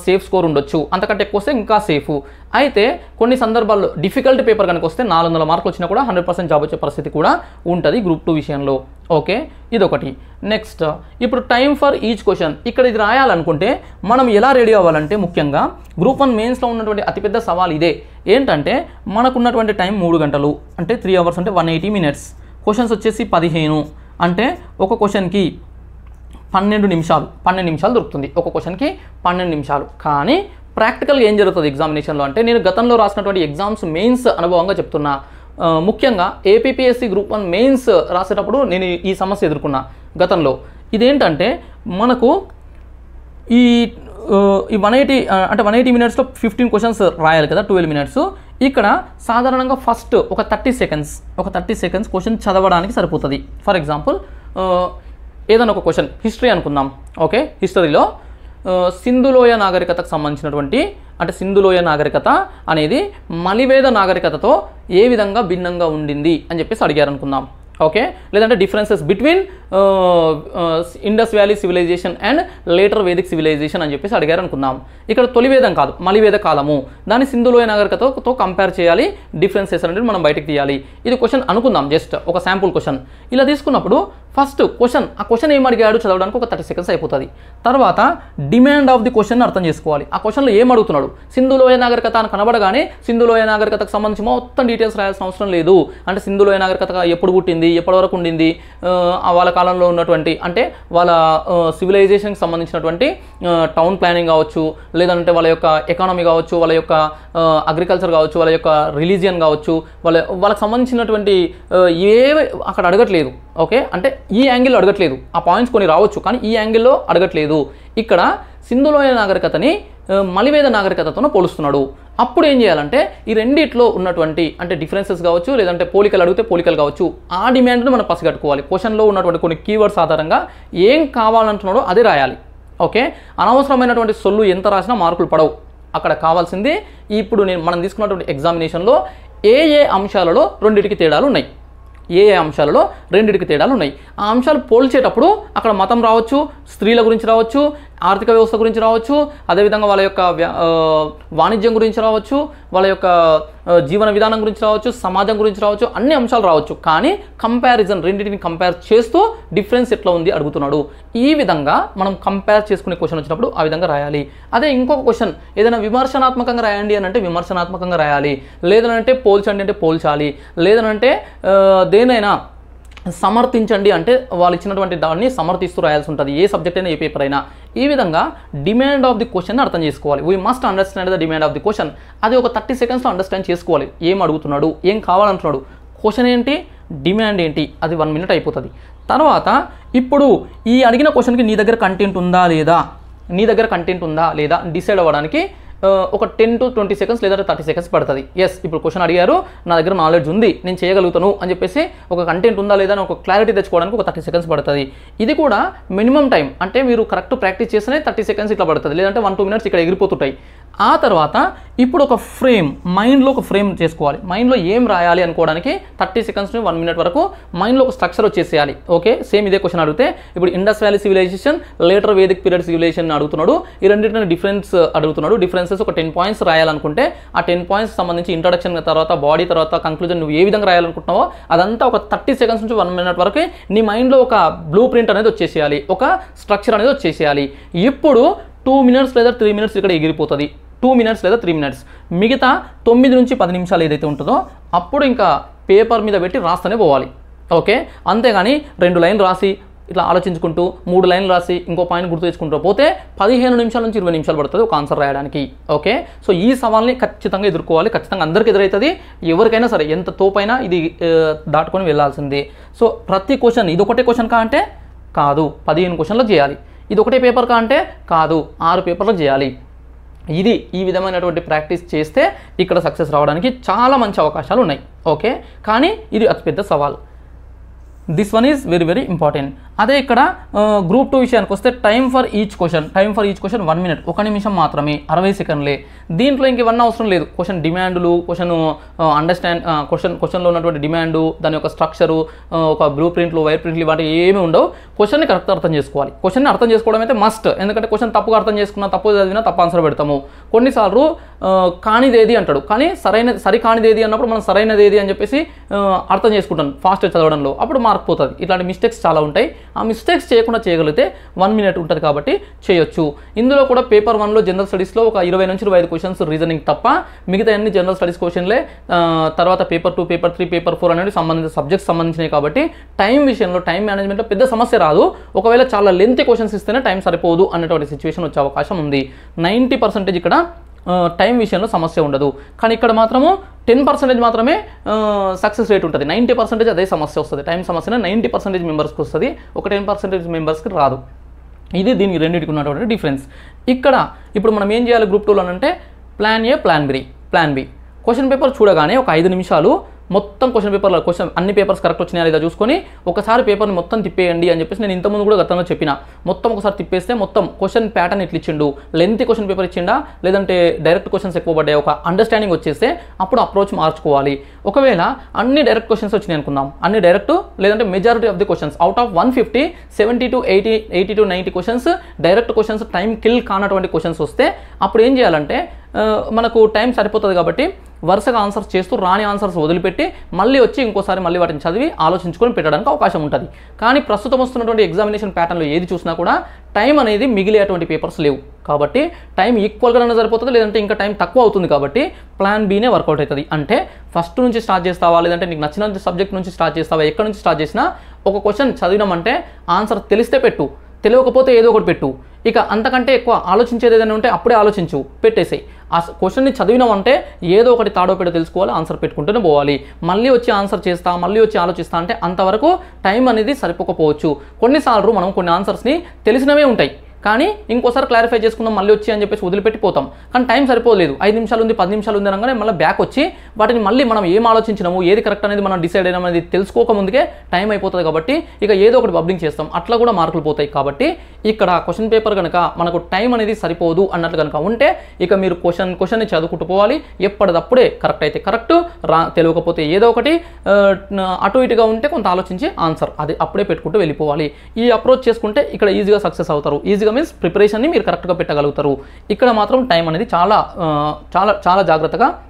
సేఫ్ స్కోర్ ఉండొచ్చు. అంతకంటే ఎక్కువ వస్తే ఇంకా సేఫ్ అయితే కొన్ని సందర్భాల్లో డిఫికల్ట్ పేపర్ కనుక వస్తే నాలుగు వందల మార్కులు వచ్చినా కూడా హండ్రెడ్ పర్సెంట్ జాబ్ వచ్చే పరిస్థితి కూడా ఉంటుంది గ్రూప్ టూ విషయంలో. ఓకే ఇదొకటి. నెక్స్ట్ ఇప్పుడు టైం ఫర్ ఈచ్ క్వశ్చన్ ఇక్కడ ఇది రాయాలనుకుంటే మనం ఎలా రెడీ అవ్వాలంటే ముఖ్యంగా గ్రూప్ వన్ మెయిన్స్లో ఉన్నటువంటి అతిపెద్ద సవాల్ ఇదే. ఏంటంటే మనకున్నటువంటి టైం మూడు గంటలు అంటే త్రీ అవర్స్ అంటే వన్ ఎయిటీ మినిట్స్ క్వశ్చన్స్ వచ్చేసి పదిహేను. అంటే ఒక క్వశ్చన్కి పన్నెండు నిమిషాలు పన్నెండు నిమిషాలు దొరుకుతుంది. ఒక క్వశ్చన్కి పన్నెండు నిమిషాలు. కానీ ప్రాక్టికల్గా ఏం జరుగుతుంది ఎగ్జామినేషన్లో అంటే నేను గతంలో రాసినటువంటి ఎగ్జామ్స్ మెయిన్స్ అనుభవంగా చెప్తున్నా. ముఖ్యంగా ఏపీపీఎస్సీ గ్రూప్ వన్ మెయిన్స్ రాసేటప్పుడు నేను ఈ- ఈ సమస్య ఎదుర్కొన్నా గతంలో. ఇదేంటంటే మనకు ఈ ఈ వన్ ఎయిటీ అంటే వన్ ఎయిటీ మినిట్స్లో ఫిఫ్టీన్ క్వశ్చన్స్ రాయాలి కదా ట్వెల్వ్ మినిట్స్. ఇక్కడ సాధారణంగా ఫస్ట్ ఒక థర్టీ సెకండ్స్ ఒక థర్టీ సెకండ్స్ క్వశ్చన్ చదవడానికి సరిపోతుంది. ఫర్ ఎగ్జాంపుల్ ఏదైనా ఒక క్వశ్చన్ హిస్టరీ అనుకుందాం. ఓకే హిస్టరీలో సింధులోయ నాగరికతకు సంబంధించినటువంటి అంటే సింధులోయ నాగరికత అనేది మలివేద నాగరికతతో ఏ విధంగా భిన్నంగా ఉండింది అని చెప్పేసి అడిగారు అనుకుందాం ఓకే? లేదంటే differences between Indus valley civilization and later Vedic civilization అని చెప్పేసి అడిగారు అనుకుందాం ఇక్కడ తొలి వేదం కాదు మలివేద కాలము. దాన్ని సింధులోయ నాగరికతతో కంపేర్ చేయాలి డిఫరెన్సెస్ అనేది మనం బయటకు తీయాలి. ఇది క్వశ్చన్ అనుకుందాం జస్ట్ ఒక శాంపుల్ క్వశ్చన్ ఇలా తీసుకున్నప్పుడు ఫస్ట్ క్వశ్చన్ ఆ క్వశ్చన్ ఏం అడిగాడు? చదవడానికి ఒక థర్టీ సెకండ్స్ అయిపోతుంది. తర్వాత డిమాండ్ ఆఫ్ ది క్వశ్చన్ అర్థం చేసుకోవాలి. ఆ క్వశ్చన్లో ఏం అడుగుతున్నాడు? సింధులోయ నాగరికత అని కనబడగానే సింధులోయ నాగరికతకు సంబంధించి మొత్తం డీటెయిల్స్ రాయాల్సిన అవసరం లేదు. అంటే సింధులోయ నాగరికత ఎప్పుడు పుట్టింది? ఎప్పటి వరకు ఉండింది? ఆ, వాళ్ళ కాలంలో ఉన్నటువంటి అంటే వాళ్ళ సివిలైజేషన్కి సంబంధించినటువంటి టౌన్ ప్లానింగ్ కావచ్చు లేదంటే వాళ్ళ యొక్క ఎకానమీ కావచ్చు వాళ్ళ యొక్క అగ్రికల్చర్ కావచ్చు వాళ్ళ యొక్క రిలీజియన్ కావచ్చు వాళ్ళ వాళ్ళకి సంబంధించినటువంటి ఏ అక్కడ అడగట్లేదు. ఓకే? అంటే ఈ యాంగిల్లో అడగట్లేదు. ఆ పాయింట్స్ కొన్ని రావచ్చు కానీ ఈ యాంగిల్లో అడగట్లేదు. ఇక్కడ సింధులోయ నాగరికతని మలివేద నాగరికతతో పోలుస్తున్నాడు. అప్పుడు ఏం చేయాలంటే ఈ రెండిట్లో ఉన్నటువంటి అంటే డిఫరెన్సెస్ కావచ్చు లేదంటే పోలికలు అడిగితే పోలికలు కావచ్చు ఆ డిమాండ్ను మనం పసిగట్టుకోవాలి. క్వశ్చన్లో ఉన్నటువంటి కొన్ని కీవర్డ్స్ ఆధారంగా ఏం కావాలంటున్నాడో అది రాయాలి. ఓకే? అనవసరమైనటువంటి సొల్లు ఎంత రాసినా మార్కులు పడవు. అక్కడ కావాల్సింది ఇప్పుడు నేను మనం తీసుకున్నటువంటి ఎగ్జామినేషన్లో ఏ ఏ అంశాలలో రెండింటికి తేడాలు ఉన్నాయి? ఏ ఏ అంశాలలో రెండింటికి తేడాలు ఉన్నాయి. ఆ అంశాలు పోల్చేటప్పుడు అక్కడ మతం రావచ్చు స్త్రీల గురించి రావచ్చు ఆర్థిక వ్యవస్థ గురించి రావచ్చు అదేవిధంగా వాళ్ళ యొక్క వాణిజ్యం గురించి రావచ్చు వాళ్ళ యొక్క జీవన విధానం గురించి రావచ్చు సమాజం గురించి రావచ్చు అన్ని అంశాలు రావచ్చు. కానీ కంపారిజన్ రెండింటిని కంపేర్ చేస్తూ డిఫరెన్స్ ఎట్లా ఉంది అడుగుతున్నాడు. ఈ విధంగా మనం కంపేర్ చేసుకునే క్వశ్చన్ వచ్చినప్పుడు ఆ విధంగా రాయాలి. అదే ఇంకొక క్వశ్చన్ ఏదైనా విమర్శనాత్మకంగా రాయండి అని అంటే విమర్శనాత్మకంగా రాయాలి. లేదనంటే పోల్చండి అంటే పోల్చాలి. లేదనంటే దేనైనా సమర్థించండి అంటే వాళ్ళు ఇచ్చినటువంటి దాన్ని సమర్థిస్తూ రాయాల్సి ఉంటుంది. ఏ సబ్జెక్ట్ అయినా ఏ పేపర్ అయినా. ఈ విధంగా డిమాండ్ ఆఫ్ ది క్వశ్చన్ అర్థం చేసుకోవాలి. We must understand the demand of the question అది ఒక థర్టీ సెకండ్స్లో అండర్స్టాండ్ చేసుకోవాలి. ఏం అడుగుతున్నాడు? ఏం కావాలంటున్నాడు? క్వశ్చన్ ఏంటి? డిమాండ్ ఏంటి? అది వన్ మినిట్ అయిపోతుంది. తర్వాత ఇప్పుడు ఈ అడిగిన క్వశ్చన్కి నీ దగ్గర కంటెంట్ ఉందా లేదా? నీ దగ్గర కంటెంట్ ఉందా లేదా? డిసైడ్ అవ్వడానికి ఒక టెన్ టు ట్వంటీ సెకండ్స్ లేదా థర్టీ సెకండ్స్ పడుతుంది. ఎస్ ఇప్పుడు క్వశ్చన్ అడిగారు నా దగ్గర నాలెడ్జ్ ఉంది నేను చేయగలుగుతాను అని చెప్పేసి ఒక కంటెంట్ ఉందా లేదా అని ఒక క్లారిటీ తెచ్చుకోవడానికి ఒక థర్టీ సెకండ్స్ పడుతుంది. ఇది కూడా మినిమం టైం అంటే మీరు కరెక్ట్ ప్రాక్టీస్ చేస్తేనే థర్టీ సెకండ్స్ ఇట్లా పడుతుంది లేదంటే వన్ టూ మినిట్స్ ఇక్కడ ఎగిరిపోతుంటాయి. ఆ తర్వాత ఇప్పుడు ఒక ఫ్రేమ్ మైండ్లో ఒక ఫ్రేమ్ చేసుకోవాలి. మైండ్లో ఏం రాయాలి అనుకోవడానికి థర్టీ సెకండ్స్ నుంచి వన్ మినిట్ వరకు మైండ్లో ఒక స్ట్రక్చర్ వచ్చేసేయాలి. ఓకే సేమ్ ఇదే క్వశ్చన్ అడిగితే ఇప్పుడు Indus valley civilization later Vedic period civilization అడుగుతున్నాడు. ఈ రెండింటిని డిఫరెన్స్ అడుగుతున్నాడు డిఫరెన్స్ సెన్సెస్ ఒక టెన్ పాయింట్స్ రాయాలనుకుంటే ఆ టెన్ పాయింట్స్ సంబంధించి ఇంట్రడక్షన్ తర్వాత బాడీ తర్వాత కంక్లూజన్ నువ్వు ఏ విధంగా రాయాలనుకుంటున్నావో అదంతా ఒక థర్టీ సెకండ్స్ నుంచి వన్ మినిట్ వరకు నీ మైండ్లో ఒక బ్లూ ప్రింట్ అనేది వచ్చేసేయాలి. ఒక స్ట్రక్చర్ అనేది వచ్చేసేయాలి. ఇప్పుడు టూ మినిట్స్ లేదా త్రీ మినిట్స్ ఇక్కడ ఎగిరిపోతుంది. టూ మినిట్స్ లేదా త్రీ మినిట్స్ మిగతా తొమ్మిది నుంచి పది నిమిషాలు ఏదైతే ఉంటుందో అప్పుడు ఇంకా పేపర్ మీద పెట్టి రాస్తూనే పోవాలి. ఓకే అంతేగాని రెండు లైన్లు రాసి ఇట్లా ఆలోచించుకుంటూ మూడు లైన్లు రాసి ఇంకో పాయింట్ గుర్తు తెచ్చుకుంటూ పోతే పదిహేను నిమిషాల నుంచి ఇరవై నిమిషాలు పడుతుంది ఒక ఆన్సర్ రాయడానికి. ఓకే సో ఈ సవాల్ని ఖచ్చితంగా ఎదుర్కోవాలి. ఖచ్చితంగా అందరికీ ఎదురవుతుంది ఎవరికైనా సరే ఎంత తోపైనా ఇది దాటుకొని వెళ్ళాల్సిందే. సో ప్రతి క్వశ్చన్ ఇది ఒకటే క్వశ్చన్ కా అంటే కాదు. పదిహేను క్వశ్చన్లు చేయాలి. ఇది ఒకటే పేపర్ కా అంటే కాదు. ఆరు పేపర్లు చేయాలి. ఇది ఈ విధమైనటువంటి ప్రాక్టీస్ చేస్తే ఇక్కడ సక్సెస్ రావడానికి చాలా మంచి అవకాశాలు ఉన్నాయి. ఓకే కానీ ఇది అతిపెద్ద సవాల్. This one is very very important అదే ఇక్కడ గ్రూప్ టూ విషయానికి వస్తే time for each question time for each question one minute ఒక నిమిషం మాత్రమే అరవై సెకండ్లే. దీంట్లో ఇంక ఇవన్నీ అవసరం లేదు. క్వశ్చన్ డిమాండ్లు క్వశ్చన్ అండర్స్టాండ్ క్వశ్చన్ క్వశ్చన్లో ఉన్నటువంటి డిమాండు దాని యొక్క స్ట్రక్చరు ఒక బ్లూ ప్రింట్లు వైర్ ప్రింట్లు ఇలాంటి ఏమీ ఉండవు. క్వశ్చన్ని కరెక్ట్ అర్థం చేసుకోవాలి. క్వశ్చన్ని అర్థం చేసుకోవడం అయితే మస్ట్ ఎందుకంటే క్వశ్చన్ తప్పుగా అర్థం చేసుకున్నా తప్పు చదివినా తప్పు ఆన్సర్ పెడతాము. కొన్నిసార్లు కానిదేది అంటాడు. కానీ సరైన సరి కానిదేది అన్నప్పుడు మనం సరైనది ఏది అని చెప్పేసి అర్థం చేసుకుంటాం ఫాస్ట్ చదవడంలో. అప్పుడు మార్క్ పోతుంది. ఇట్లాంటి మిస్టేక్స్ చాలా ఉంటాయి. ఆ మిస్టేక్స్ చేయకుండా చేయగలిగితే వన్ మినిట్ ఉంటుంది కాబట్టి చేయొచ్చు. ఇందులో కూడా పేపర్ వన్లో జనరల్ స్టడీస్లో ఒక ఇరవై నుంచి ఇరవై ఐదు క్వశ్చన్స్ రీజనింగ్ తప్ప మిగతా అన్ని జనరల్ స్టడీస్ క్వశ్చన్లే తర్వాత paper two paper three paper four అనేది సంబంధించిన సబ్జెక్ట్స్ సంబంధించినవి కాబట్టి టైం విషయంలో టైం మేనేజ్మెంట్లో పెద్ద సమస్య రాదు. ఒకవేళ చాలా లెంత్ క్వశ్చన్స్ ఇస్తేనే టైం సరిపోదు అనేటువంటి సిచ్యువేషన్ వచ్చే అవకాశం ఉంది. నైంటీ పర్సెంటేజ్ ఇక్కడ టైం విషయంలో సమస్య ఉండదు. కానీ ఇక్కడ మాత్రము టెన్ పర్సెంటేజ్ మాత్రమే సక్సెస్ రేట్ ఉంటుంది. నైంటీ పర్సెంటేజ్ అదే సమస్య వస్తుంది. టైం సమస్య నైంటీ పర్సెంటేజ్ మెంబర్స్కి వస్తుంది. ఒక టెన్ పర్సెంటేజ్ మెంబర్స్కి రాదు. ఇది దీనికి రెండింటికి ఉన్నటువంటి డిఫరెన్స్ ఇక్కడ ఇప్పుడు మనం ఏం చేయాలి గ్రూప్ టూలో అంటే plan A plan B plan B question paper చూడగానే ఒక ఐదు నిమిషాలు మొత్తం క్వశ్చన్ పేపర్లో క్వశ్చన్ అన్ని పేపర్స్ కరెక్ట్ వచ్చినాయా లేదా చూసుకొని ఒకసారి పేపర్ని మొత్తం తిప్పేయండి అని చెప్పేసి నేను ఇంతకుముందు కూడా గతంలో చెప్పిన. మొత్తం ఒకసారి తిప్పేస్తే మొత్తం క్వశ్చన్ ప్యాటర్న్ ఇట్లా ఇచ్చిండు? లెంత్ క్వశ్చన్ పేపర్ ఇచ్చిండా? లేదంటే డైరెక్ట్ క్వశ్చన్స్ ఎక్కువ పడ్డాయి? ఒక అండర్స్టాండింగ్ వచ్చేస్తే అప్పుడు అప్రోచ్ మార్చుకోవాలి. ఒకవేళ అన్ని డైరెక్ట్ క్వశ్చన్స్ వచ్చినాయి అనుకుందాం. అన్ని డైరెక్ట్ లేదంటే majority of the questions out of one fifty seventy to eighty eighty to ninety questions direct questions time kill కానటువంటి క్వశ్చన్స్ వస్తే అప్పుడు ఏం చేయాలంటే మనకు టైం సరిపోతుంది కాబట్టి వరుసగా ఆన్సర్స్ చేస్తూ రాని ఆన్సర్స్ వదిలిపెట్టి మళ్ళీ వచ్చి ఇంకోసారి మళ్ళీ వాటిని చదివి ఆలోచించుకొని పెట్టడానికి అవకాశం ఉంటుంది. కానీ ప్రస్తుతం వస్తున్నటువంటి ఎగ్జామినేషన్ ప్యాటర్న్లో ఏది చూసినా కూడా టైం అనేది మిగిలేటువంటి పేపర్స్ లేవు. కాబట్టి టైం ఈక్వల్గానే సరిపోతుంది లేదంటే ఇంకా టైం తక్కువ అవుతుంది కాబట్టి ప్లాన్ బీనే వర్కౌట్ అవుతుంది. అంటే ఫస్ట్ నుంచి స్టార్ట్ చేస్తావా లేదంటే నీకు నచ్చిన సబ్జెక్ట్ నుంచి స్టార్ట్ చేస్తావా ఎక్కడి నుంచి స్టార్ట్ చేసినా ఒక క్వశ్చన్ చదివినామంటే ఆన్సర్ తెలిస్తే పెట్టు. తెలియకపోతే ఏదో ఒకటి పెట్టు. ఇక అంతకంటే ఎక్కువ ఆలోచించేది ఏదైనా ఉంటే అప్పుడే ఆలోచించు. పెట్టేసేయి ఆ క్వశ్చన్ని చదివినామంటే ఏదో ఒకటి తాడో పెడో తెలుసుకోవాలి ఆన్సర్ పెట్టుకుంటూనే పోవాలి. మళ్ళీ వచ్చి ఆన్సర్ చేస్తా మళ్ళీ వచ్చి ఆలోచిస్తా అంటే అంతవరకు టైం అనేది సరిపోకపోవచ్చు. కొన్నిసార్లు మనం కొన్ని ఆన్సర్స్ని తెలిసినవే ఉంటాయి. కానీ ఇంకోసారి క్లారిఫై చేసుకుందాం మళ్ళీ వచ్చి అని చెప్పేసి వదిలిపెట్టి పోతాం కానీ టైం సరిపోలేదు. ఐదు నిమిషాలు ఉంది పది నిమిషాలు ఉంది అనగానే మళ్ళీ బ్యాక్ వచ్చి వాటిని మళ్ళీ మనం ఏం ఆలోచించినాము ఏది కరెక్ట్ అనేది మనం డిసైడ్ అయినాం అనేది తెలుసుకోకముందుకే టైం అయిపోతుంది కాబట్టి ఇక ఏదో ఒకటి బబ్లింగ్ చేస్తాం. అట్లా కూడా మార్కులు పోతాయి కాబట్టి ఇక్కడ క్వశ్చన్ పేపర్ కనుక మనకు టైం అనేది సరిపోదు అన్నట్లు కనుక ఉంటే ఇక మీరు క్వశ్చన్ క్వశ్చన్ని చదువుకుంటూ పోవాలి. ఎప్పటిదప్పుడే కరెక్ట్ అయితే కరెక్ట్ రా తెలియకపోతే ఏదో ఒకటి అటు ఇటుగా ఉంటే కొంత ఆలోచించి ఆన్సర్ అది అప్పుడే పెట్టుకుంటూ వెళ్ళిపోవాలి. ఈ అప్రోచ్ చేసుకుంటే ఇక్కడ ఈజీగా సక్సెస్ అవుతారు. ఈజీగా మీన్స్ ప్రిపరేషన్ని మీరు కరెక్ట్గా పెట్టగలుగుతారు. ఇక్కడ మాత్రం టైం అనేది చాలా చాలా చాలా జాగ్రత్తగా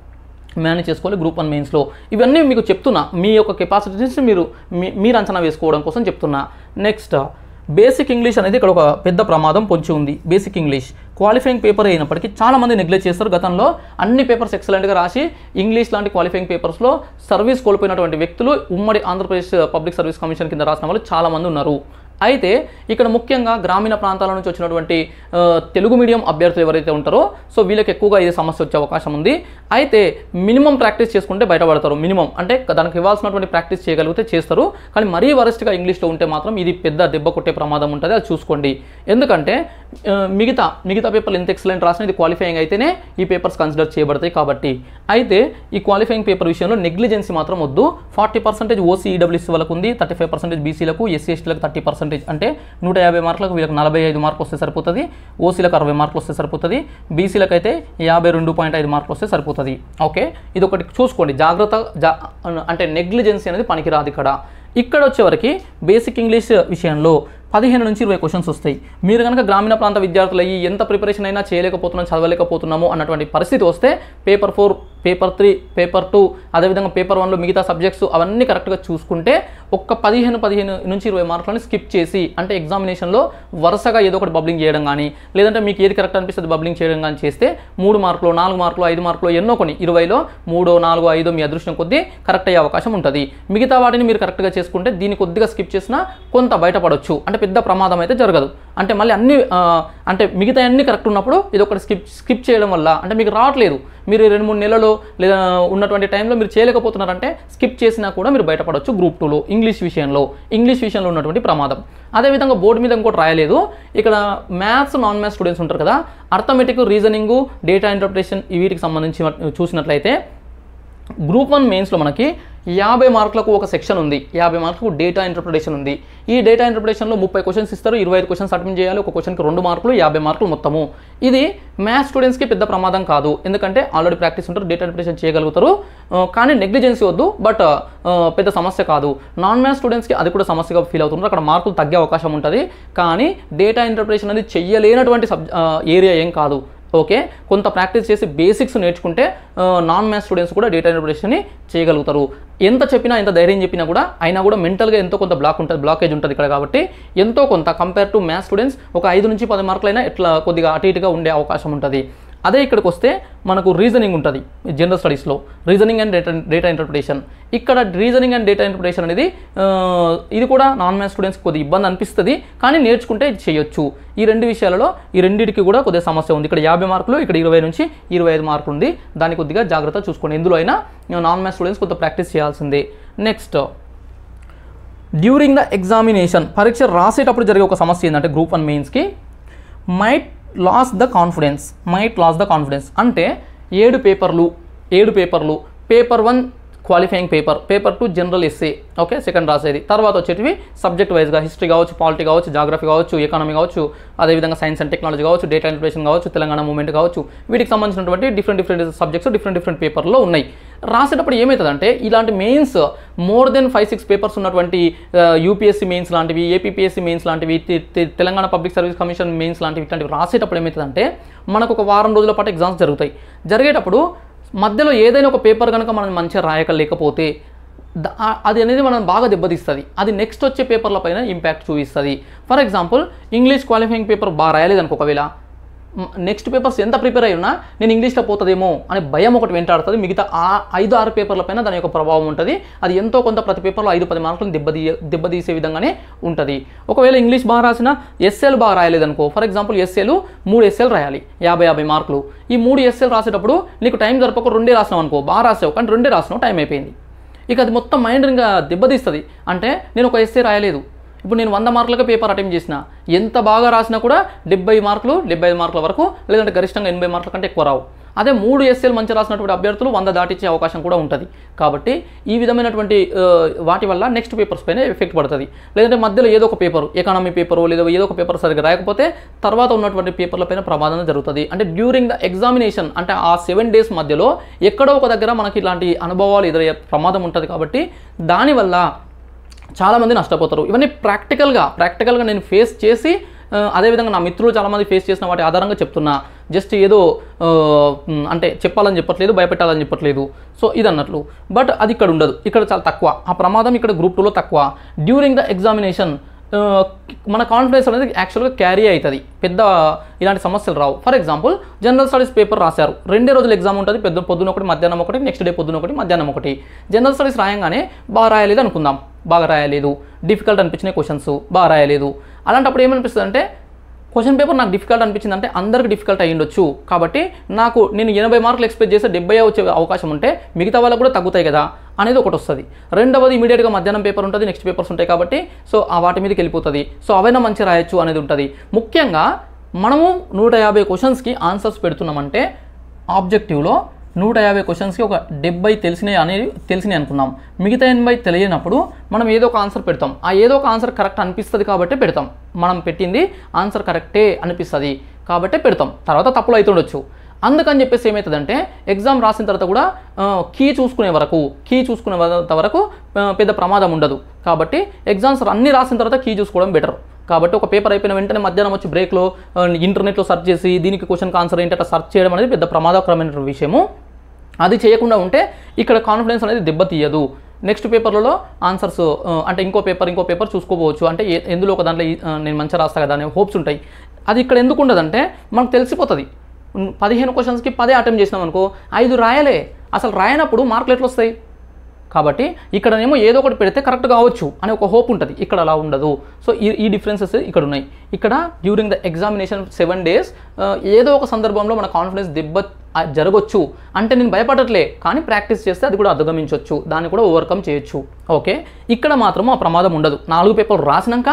మేనేజ్ చేసుకోవాలి గ్రూప్ వన్ మెయిన్స్లో ఇవన్నీ మీకు చెప్తున్నా. మీ యొక్క కెపాసిటీస్ని మీరు మీ- మీరు అంచనా వేసుకోవడం కోసం చెప్తున్నా. నెక్స్ట్ బేసిక్ ఇంగ్లీష్ అనేది ఇక్కడ ఒక పెద్ద ప్రమాదం పొంచి ఉంది. బేసిక్ ఇంగ్లీష్ క్వాలిఫైయింగ్ పేపర్ అయినప్పటికీ చాలామంది నెగ్లెక్ట్ చేస్తారు. గతంలో అన్ని పేపర్స్ ఎక్సలెంట్గా రాసి ఇంగ్లీష్ లాంటి క్వాలిఫైయింగ్ పేపర్స్లో సర్వీస్ కోల్పోయినటువంటి వ్యక్తులు ఉమ్మడి ఆంధ్రప్రదేశ్ పబ్లిక్ సర్వీస్ కమిషన్ కింద రాసిన వాళ్ళు చాలామంది ఉన్నారు. అయితే ఇక్కడ ముఖ్యంగా గ్రామీణ ప్రాంతాల నుంచి వచ్చినటువంటి తెలుగు మీడియం అభ్యర్థులు ఎవరైతే ఉంటారో సో వీళ్ళకి ఎక్కువగా ఇది సమస్య వచ్చే అవకాశం ఉంది. అయితే మినిమం ప్రాక్టీస్ చేసుకుంటే బయటపడతారు. మినిమం. అంటే దానికి ఇవ్వాల్సినటువంటి ప్రాక్టీస్ చేయగలిగితే చేస్తారు. కానీ మరీ వరస్ట్గా ఇంగ్లీష్లో ఉంటే మాత్రం ఇది పెద్ద దెబ్బ కొట్టే ప్రమాదం ఉంటుంది. అది చూసుకోండి. ఎందుకంటే మిగతా మిగతా పేపర్లు ఎంత ఎక్సలెంట్ రాసినా ఇది క్వాలిఫైయింగ్ అయితేనే ఈ పేపర్స్ కన్సిడర్ చేయబడతాయి కాబట్టి. అయితే ఈ క్వాలిఫైయింగ్ పేపర్ విషయంలో నెగ్లిజెన్సీ మాత్రం వద్దు. ఫార్టీ పర్సెంటేజ్ ఓసీఈడబ్ల్యూసీ వాళ్ళకు ఉంది థర్టీ ఫైవ్ పర్సెంటేజ్ బీసీలకు ఎస్సీ ఎస్టీలకు థర్టీ పర్సెంటేజ్ అంటే నూట యాభై మార్కులకు వీళ్ళకి నలభై ఐదు మార్కులు వస్తే సరిపోతుంది ఓసీలకు అరవై మార్కులు వస్తే సరిపోతుంది బీసీలకు అయితే యాభై రెండు పాయింట్ ఐదు మార్కులు వస్తే సరిపోతుంది. ఓకే? ఇది ఒకటి చూసుకోండి. జాగ్రత్త జా అంటే నెగ్లిజెన్సీ అనేది పనికిరాదు ఇక్కడ. ఇక్కడ వచ్చేవరకు బేసిక్ ఇంగ్లీష్ విషయంలో పదిహేను నుంచి ఇరవై క్వశ్చన్స్ వస్తాయి. మీరు కనుక గ్రామీణ ప్రాంత విద్యార్థులు అయ్యి ఎంత ప్రిపరేషన్ అయినా చేయలేకపోతున్నాం చదవలేకపోతున్నాము అన్నటువంటి పరిస్థితి వస్తే paper four paper three paper two అదేవిధంగా పేపర్ వన్లో మిగతా సబ్జెక్ట్స్ అవన్నీ కరెక్ట్గా చూసుకుంటే ఒక్క పదిహేను పదిహేను నుంచి ఇరవై మార్కులను స్కిప్ చేసి అంటే ఎగ్జామినేషన్లో వరుసగా ఏదో ఒకటి బబ్లింగ్ చేయడం కానీ లేదంటే మీకు ఏది కరెక్ట్ అనిపిస్తుంది బబ్లింగ్ చేయడం కానీ చేస్తే మూడు మార్కులు నాలుగు మార్కులు ఐదు మార్కులు ఎన్నో కొన్ని ఇరవైలో మూడో నాలుగో ఐదో మీ అదృష్టం కొద్దీ కరెక్ట్ అయ్యే అవకాశం ఉంటుంది. మిగతా వాటిని మీరు కరెక్ట్గా చేసుకుంటే దీన్ని కొద్దిగా స్కిప్ చేసినా కొంత బయటపడవచ్చు అంటే పెద్ద ప్రమాదం అయితే జరగదు. అంటే మళ్ళీ అన్ని అంటే మిగతా అన్ని కరెక్ట్ ఉన్నప్పుడు ఇది ఒకటి స్కిప్ స్కిప్ చేయడం వల్ల అంటే మీకు రావట్లేదు. మీరు రెండు మూడు నెలలు లేదా ఉన్నటువంటి టైంలో మీరు చేయలేకపోతున్నారంటే స్కిప్ చేసినా కూడా మీరు బయటపడవచ్చు గ్రూప్ టూలో ఇంగ్లీష్ విషయంలో. ఇంగ్లీష్ విషయంలో ఉన్నటువంటి ప్రమాదం. అదేవిధంగా బోర్డు మీద ఇంకోటి రాయలేదు. ఇక్కడ మ్యాథ్స్ నాన్ మ్యాథ్స్ స్టూడెంట్స్ ఉంటారు కదా అర్థమెటిక్ రీజనింగ్ డేటా ఇంటర్ప్రిటేషన్ వీటికి సంబంధించి చూసినట్లయితే గ్రూప్ వన్ మెయిన్స్లో మనకి యాభై మార్కులకు ఒక సెక్షన్ ఉంది. యాభై మార్కులకు డేటా ఇంటర్ప్రిటేషన్ ఉంది. ఈ డేటా ఇంటర్ప్రిటేషన్లో ముప్పై క్వశ్చన్స్ ఇస్తారు. ఇరవై ఐదు క్వశ్చన్స్ అటెంప్ట్ చేయాలి. ఒక క్వశ్చన్కి రెండు మార్కులు యాభై మార్కులు మొత్తము. ఇది మ్యాథ్స్ స్టూడెంట్స్కి పెద్ద ప్రమాదం కాదు. ఎందుకంటే ఆల్రెడీ ప్రాక్టీస్ ఉంటారు డేటా ఇంటర్ప్రిటేషన్ చేయగలుగుతారు. కానీ నెగ్లిజెన్సీ వద్దు. బట్ పెద్ద సమస్య కాదు. నాన్ మ్యాథ్స్ స్టూడెంట్స్కి అది కూడా సమస్యగా ఫీల్ అవుతున్నారు అక్కడ మార్కులు తగ్గే అవకాశం ఉంటుంది. కానీ డేటా ఇంటర్ప్రిటేషన్ అనేది చెయ్యలేనటువంటి సబ్ ఏరియా ఏం కాదు. ఓకే? కొంత ప్రాక్టీస్ చేసి బేసిక్స్ నేర్చుకుంటే నాన్ మ్యాథ్స్ స్టూడెంట్స్ కూడా డేటా ఇంటర్ప్రిటేషన్ని చేయగలుగుతారు. ఎంత చెప్పినా ఎంత ధైర్యం చెప్పినా కూడా అయినా కూడా మెంటల్గా ఎంతో కొంత బ్లాక్ ఉంటుంది బ్లాకేజ్ ఉంటుంది ఇక్కడ కాబట్టి ఎంతో కొంత కంపేర్ టు మ్యాథ్స్ స్టూడెంట్స్ ఒక ఐదు నుంచి పది మార్కులైనా ఇట్లా కొద్దిగా అటు ఇటుగా ఉండే అవకాశం ఉంటుంది. అదే ఇక్కడికి వస్తే మనకు రీజనింగ్ ఉంటుంది జనరల్ స్టడీస్లో reasoning and data data interpretation ఇక్కడ రీజనింగ్ అండ్ డేటా ఇంటర్ప్రిటేషన్ అనేది ఇది కూడా నాన్ మ్యాథ్స్ స్టూడెంట్స్ కొద్దిగా ఇబ్బంది అనిపిస్తుంది కానీ నేర్చుకుంటే ఇది చేయొచ్చు. ఈ రెండు విషయాలలో ఈ రెండింటికి కూడా కొద్దిగా సమస్య ఉంది. ఇక్కడ యాభై మార్కులు ఇక్కడ ఇరవై నుంచి ఇరవై ఐదు మార్కులు ఉంది. దాన్ని కొద్దిగా జాగ్రత్త చూసుకోండి. ఎందులో అయినా నాన్ మ్యాథ్స్ స్టూడెంట్స్ కొంత ప్రాక్టీస్ చేయాల్సిందే. నెక్స్ట్ డ్యూరింగ్ ద ఎగ్జామినేషన్ పరీక్ష రాసేటప్పుడు జరిగే ఒక సమస్య ఏంటంటే గ్రూప్ వన్ మెయిన్స్కి might lose the confidence might lose the confidence అంటే ఏడు పేపర్లు ఏడు పేపర్లు paper one qualifying paper paper two general essay okay second రాసేది. తర్వాత వచ్చేటివి సబ్జెక్ట్ వైజ్గా హిస్టరీ కావచ్చు పాలిటీ కావచ్చు జాగ్రఫీ కావచ్చు ఎకానమీ కావచ్చు అదేవిధంగా సైన్స్ అండ్ టెక్నాలజీ కావచ్చు డేటా ఇంటర్ప్రిటేషన్ కావచ్చు తెలంగాణ మూవ్మెంట్ కావచ్చు వీటికి సంబంధించినటువంటి different different subjects different different పేపర్లో ఉన్నాయి. రాసేటప్పుడు ఏమవుతుందంటే ఇలాంటి mains more than five six papers ఉన్నటువంటి uh, యూపీఎస్సీ మెయిన్స్ లాంటివి ఏపీపీఎస్సీ మెయిన్స్ లాంటివి తె- Telangana public service commission mains లాంటివి ఇట్లాంటివి రాసేటప్పుడు ఏమవుతుందంటే మనకు ఒక వారం రోజుల పాటు ఎగ్జామ్స్ జరుగుతాయి. జరిగేటప్పుడు మధ్యలో ఏదైనా ఒక పేపర్ కనుక మనం మంచిగా రాయకలేకపోతే అది అనేది మనం బాగా దెబ్బతీస్తుంది. అది నెక్స్ట్ వచ్చే పేపర్ల పైన ఇంపాక్ట్ చూపిస్తుంది. For example English qualifying paper బాగా రాయలేదనుకో ఒకవేళ నెక్స్ట్ పేపర్స్ ఎంత ప్రిపేర్ అయి ఉన్నా నేను ఇంగ్లీష్లో పోతుందేమో అనే భయం ఒకటి వెంటాడుతుంది. మిగతా ఆ ఐదు ఆరు పేపర్ల పైన దాని యొక్క ప్రభావం ఉంటుంది. అది ఎంతో కొంత ప్రతి పేపర్లో ఐదు పది మార్కులను దెబ్బతీ దెబ్బతీసే విధంగానే ఉంటుంది. ఒకవేళ ఇంగ్లీష్ బాగా రాసిన ఎస్ఎల్ బాగా రాయలేదనుకో ఫర్ ఎగ్జాంపుల్ ఎస్ఏలు మూడు ఎస్ఎల్ రాయాలి యాభై యాభై మార్కులు. ఈ మూడు ఎస్ఎల్ రాసేటప్పుడు నీకు టైం జరపక రెండే రాసినావు అనుకో బాగా రాసావు కానీ రెండే రాసినావు టైం అయిపోయింది. ఇక అది మొత్తం మైండ్ ఇంకా దెబ్బతీస్తుంది. అంటే నేను ఒక ఎస్ఏ రాయలేదు. ఇప్పుడు నేను వంద మార్కులకే పేపర్ అటెంప్ట్ చేసిన. ఎంత బాగా రాసినా కూడా డెబ్బై మార్కులు డెబ్బై మార్కుల వరకు లేదంటే గరిష్టంగా ఎనభై మార్కుల కంటే ఎక్కువ రావు. అదే మూడు ఎస్ఏలు మంచి రాసినటువంటి అభ్యర్థులు వంద దాటించే అవకాశం కూడా ఉంటుంది. కాబట్టి ఈ విధమైనటువంటి వాటి వల్ల నెక్స్ట్ పేపర్స్ పైన ఎఫెక్ట్ పడుతుంది. లేదంటే మధ్యలో ఏదో ఒక పేపర్ ఎకానమీ పేపర్ లేదా ఏదో ఒక పేపర్ సరిగ్గా రాయకపోతే తర్వాత ఉన్నటువంటి పేపర్ల పైన ప్రమాదం జరుగుతుంది. అంటే డ్యూరింగ్ ద ఎగ్జామినేషన్ అంటే ఆ సెవెన్ డేస్ మధ్యలో ఎక్కడో ఒక దగ్గర మనకి ఇలాంటి అనుభవాలు ఎదురయ్యే ప్రమాదం ఉంటుంది కాబట్టి దానివల్ల చాలామంది నష్టపోతారు. ఇవన్నీ ప్రాక్టికల్గా ప్రాక్టికల్గా నేను ఫేస్ చేసి అదేవిధంగా నా మిత్రులు చాలామంది ఫేస్ చేసిన వాటి ఆధారంగా చెప్తున్నా. జస్ట్ ఏదో అంటే చెప్పాలని చెప్పట్లేదు భయపెట్టాలని చెప్పట్లేదు. సో ఇది అన్నట్లు బట్ అది ఇక్కడ ఉండదు. ఇక్కడ చాలా తక్కువ. ఆ ప్రమాదం ఇక్కడ గ్రూప్ టూలో తక్కువ. డ్యూరింగ్ ద ఎగ్జామినేషన్ మన కాన్ఫిడెన్స్ అనేది యాక్చువల్గా క్యారీ అవుతుంది. పెద్ద ఇలాంటి సమస్యలు రావు. For example general studies paper రాశారు. రెండే రోజులు ఎగ్జామ్ ఉంటుంది పెద్ద పొద్దున ఒకటి మధ్యాహ్నం ఒకటి నెక్స్ట్ డే పొద్దున ఒకటి మధ్యాహ్నం ఒకటి. జనరల్ స్టడీస్ రాయంగానే బాగా రాయలేదు అనుకుందాం. బాగా రాయలేదు. డిఫికల్ట్ అనిపించిన క్వశ్చన్స్ బాగా రాయలేదు. అలాంటప్పుడు ఏమనిపిస్తుంది అంటే క్వశ్చన్ పేపర్ నాకు డిఫికల్ట్ అనిపించింది అంటే అందరికి డిఫికల్ట్ అయ్యిండొచ్చు కాబట్టి నాకు నేను ఎనభై మార్కులు ఎక్స్పెక్ట్ చేస్తే డెబ్బై వచ్చే అవకాశం ఉంటే మిగతా వాళ్ళకు కూడా తగ్గుతాయి కదా. అనేది ఒకటి వస్తుంది. రెండవది ఇమీడియట్గా మధ్యాహ్నం పేపర్ ఉంటుంది నెక్స్ట్ పేపర్స్ ఉంటాయి కాబట్టి సో ఆ వాటి మీదకి వెళ్ళిపోతుంది. సో అవైనా మంచి రాయొచ్చు అనేది ఉంటుంది. ముఖ్యంగా మనము నూట యాభై క్వశ్చన్స్కి ఆన్సర్స్ పెడుతున్నామంటే ఆబ్జెక్టివ్లో నూట యాభై క్వశ్చన్స్కి ఒక డెబ్బై తెలిసినాయి అనేది తెలిసినాయి అనుకుందాం. మిగతా ఎనభై తెలియనప్పుడు మనం ఏదో ఒక ఆన్సర్ పెడతాం. ఆ ఏదో ఒక ఆన్సర్ కరెక్ట్ అనిపిస్తుంది కాబట్టి పెడతాం. మనం పెట్టింది ఆన్సర్ కరెక్టే అనిపిస్తుంది కాబట్టి పెడతాం. తర్వాత తప్పులు అవుతుండొచ్చు అందుకని చెప్పేసి ఏమవుతుందంటే ఎగ్జామ్ రాసిన తర్వాత కూడా కీ చూసుకునే వరకు కీ చూసుకునే వరకు పెద్ద ప్రమాదం ఉండదు. కాబట్టి ఎగ్జామ్స్ అన్ని రాసిన తర్వాత కీ చూసుకోవడం బెటర్ కాబట్టి ఒక పేపర్ అయిపోయిన వెంటనే మధ్యాహ్నం వచ్చి బ్రేక్లో ఇంటర్నెట్లో సెర్చ్ చేసి దీనికి క్వశ్చన్ ఆన్సర్ ఏంటి అట్లా సెర్చ్ చేయడం అనేది పెద్ద ప్రమాదకరమైన విషయము. అది చేయకుండా ఉంటే ఇక్కడ కాన్ఫిడెన్స్ అనేది దెబ్బతీయదు. నెక్స్ట్ పేపర్లలో ఆన్సర్స్ అంటే ఇంకో పేపర్ ఇంకో పేపర్ చూసుకోవచ్చు. అంటే ఎందులో ఒక దాంట్లో నేను మంచిగా రాస్తా కదా అనే హోప్స్ ఉంటాయి. అది ఇక్కడ ఎందుకు ఉండదంటే మనకు తెలిసిపోతుంది. పదిహేను క్వశ్చన్స్కి పదే అటెంప్ట్ చేసినాం అనుకో ఐదు రాయలే. అసలు రాయనప్పుడు మార్కులు ఎట్లా వస్తాయి కాబట్టి ఇక్కడనేమో ఏదో ఒకటి పెడితే కరెక్ట్ కావచ్చు అనే ఒక హోప్ ఉంటుంది. ఇక్కడ అలా ఉండదు. సో ఈ ఈ డిఫరెన్సెస్ ఇక్కడ ఉన్నాయి ఇక్కడ during the examination seven days ఏదో ఒక సందర్భంలో మన కాన్ఫిడెన్స్ దెబ్బ జరగొచ్చు. అంటే నేను భయపడట్లే కానీ ప్రాక్టీస్ చేస్తే అది కూడా అధిగమించవచ్చు దాన్ని కూడా ఓవర్కమ్ చేయొచ్చు. ఓకే? ఇక్కడ మాత్రం ఆ ప్రమాదం ఉండదు. నాలుగు పేపర్లు రాసినాక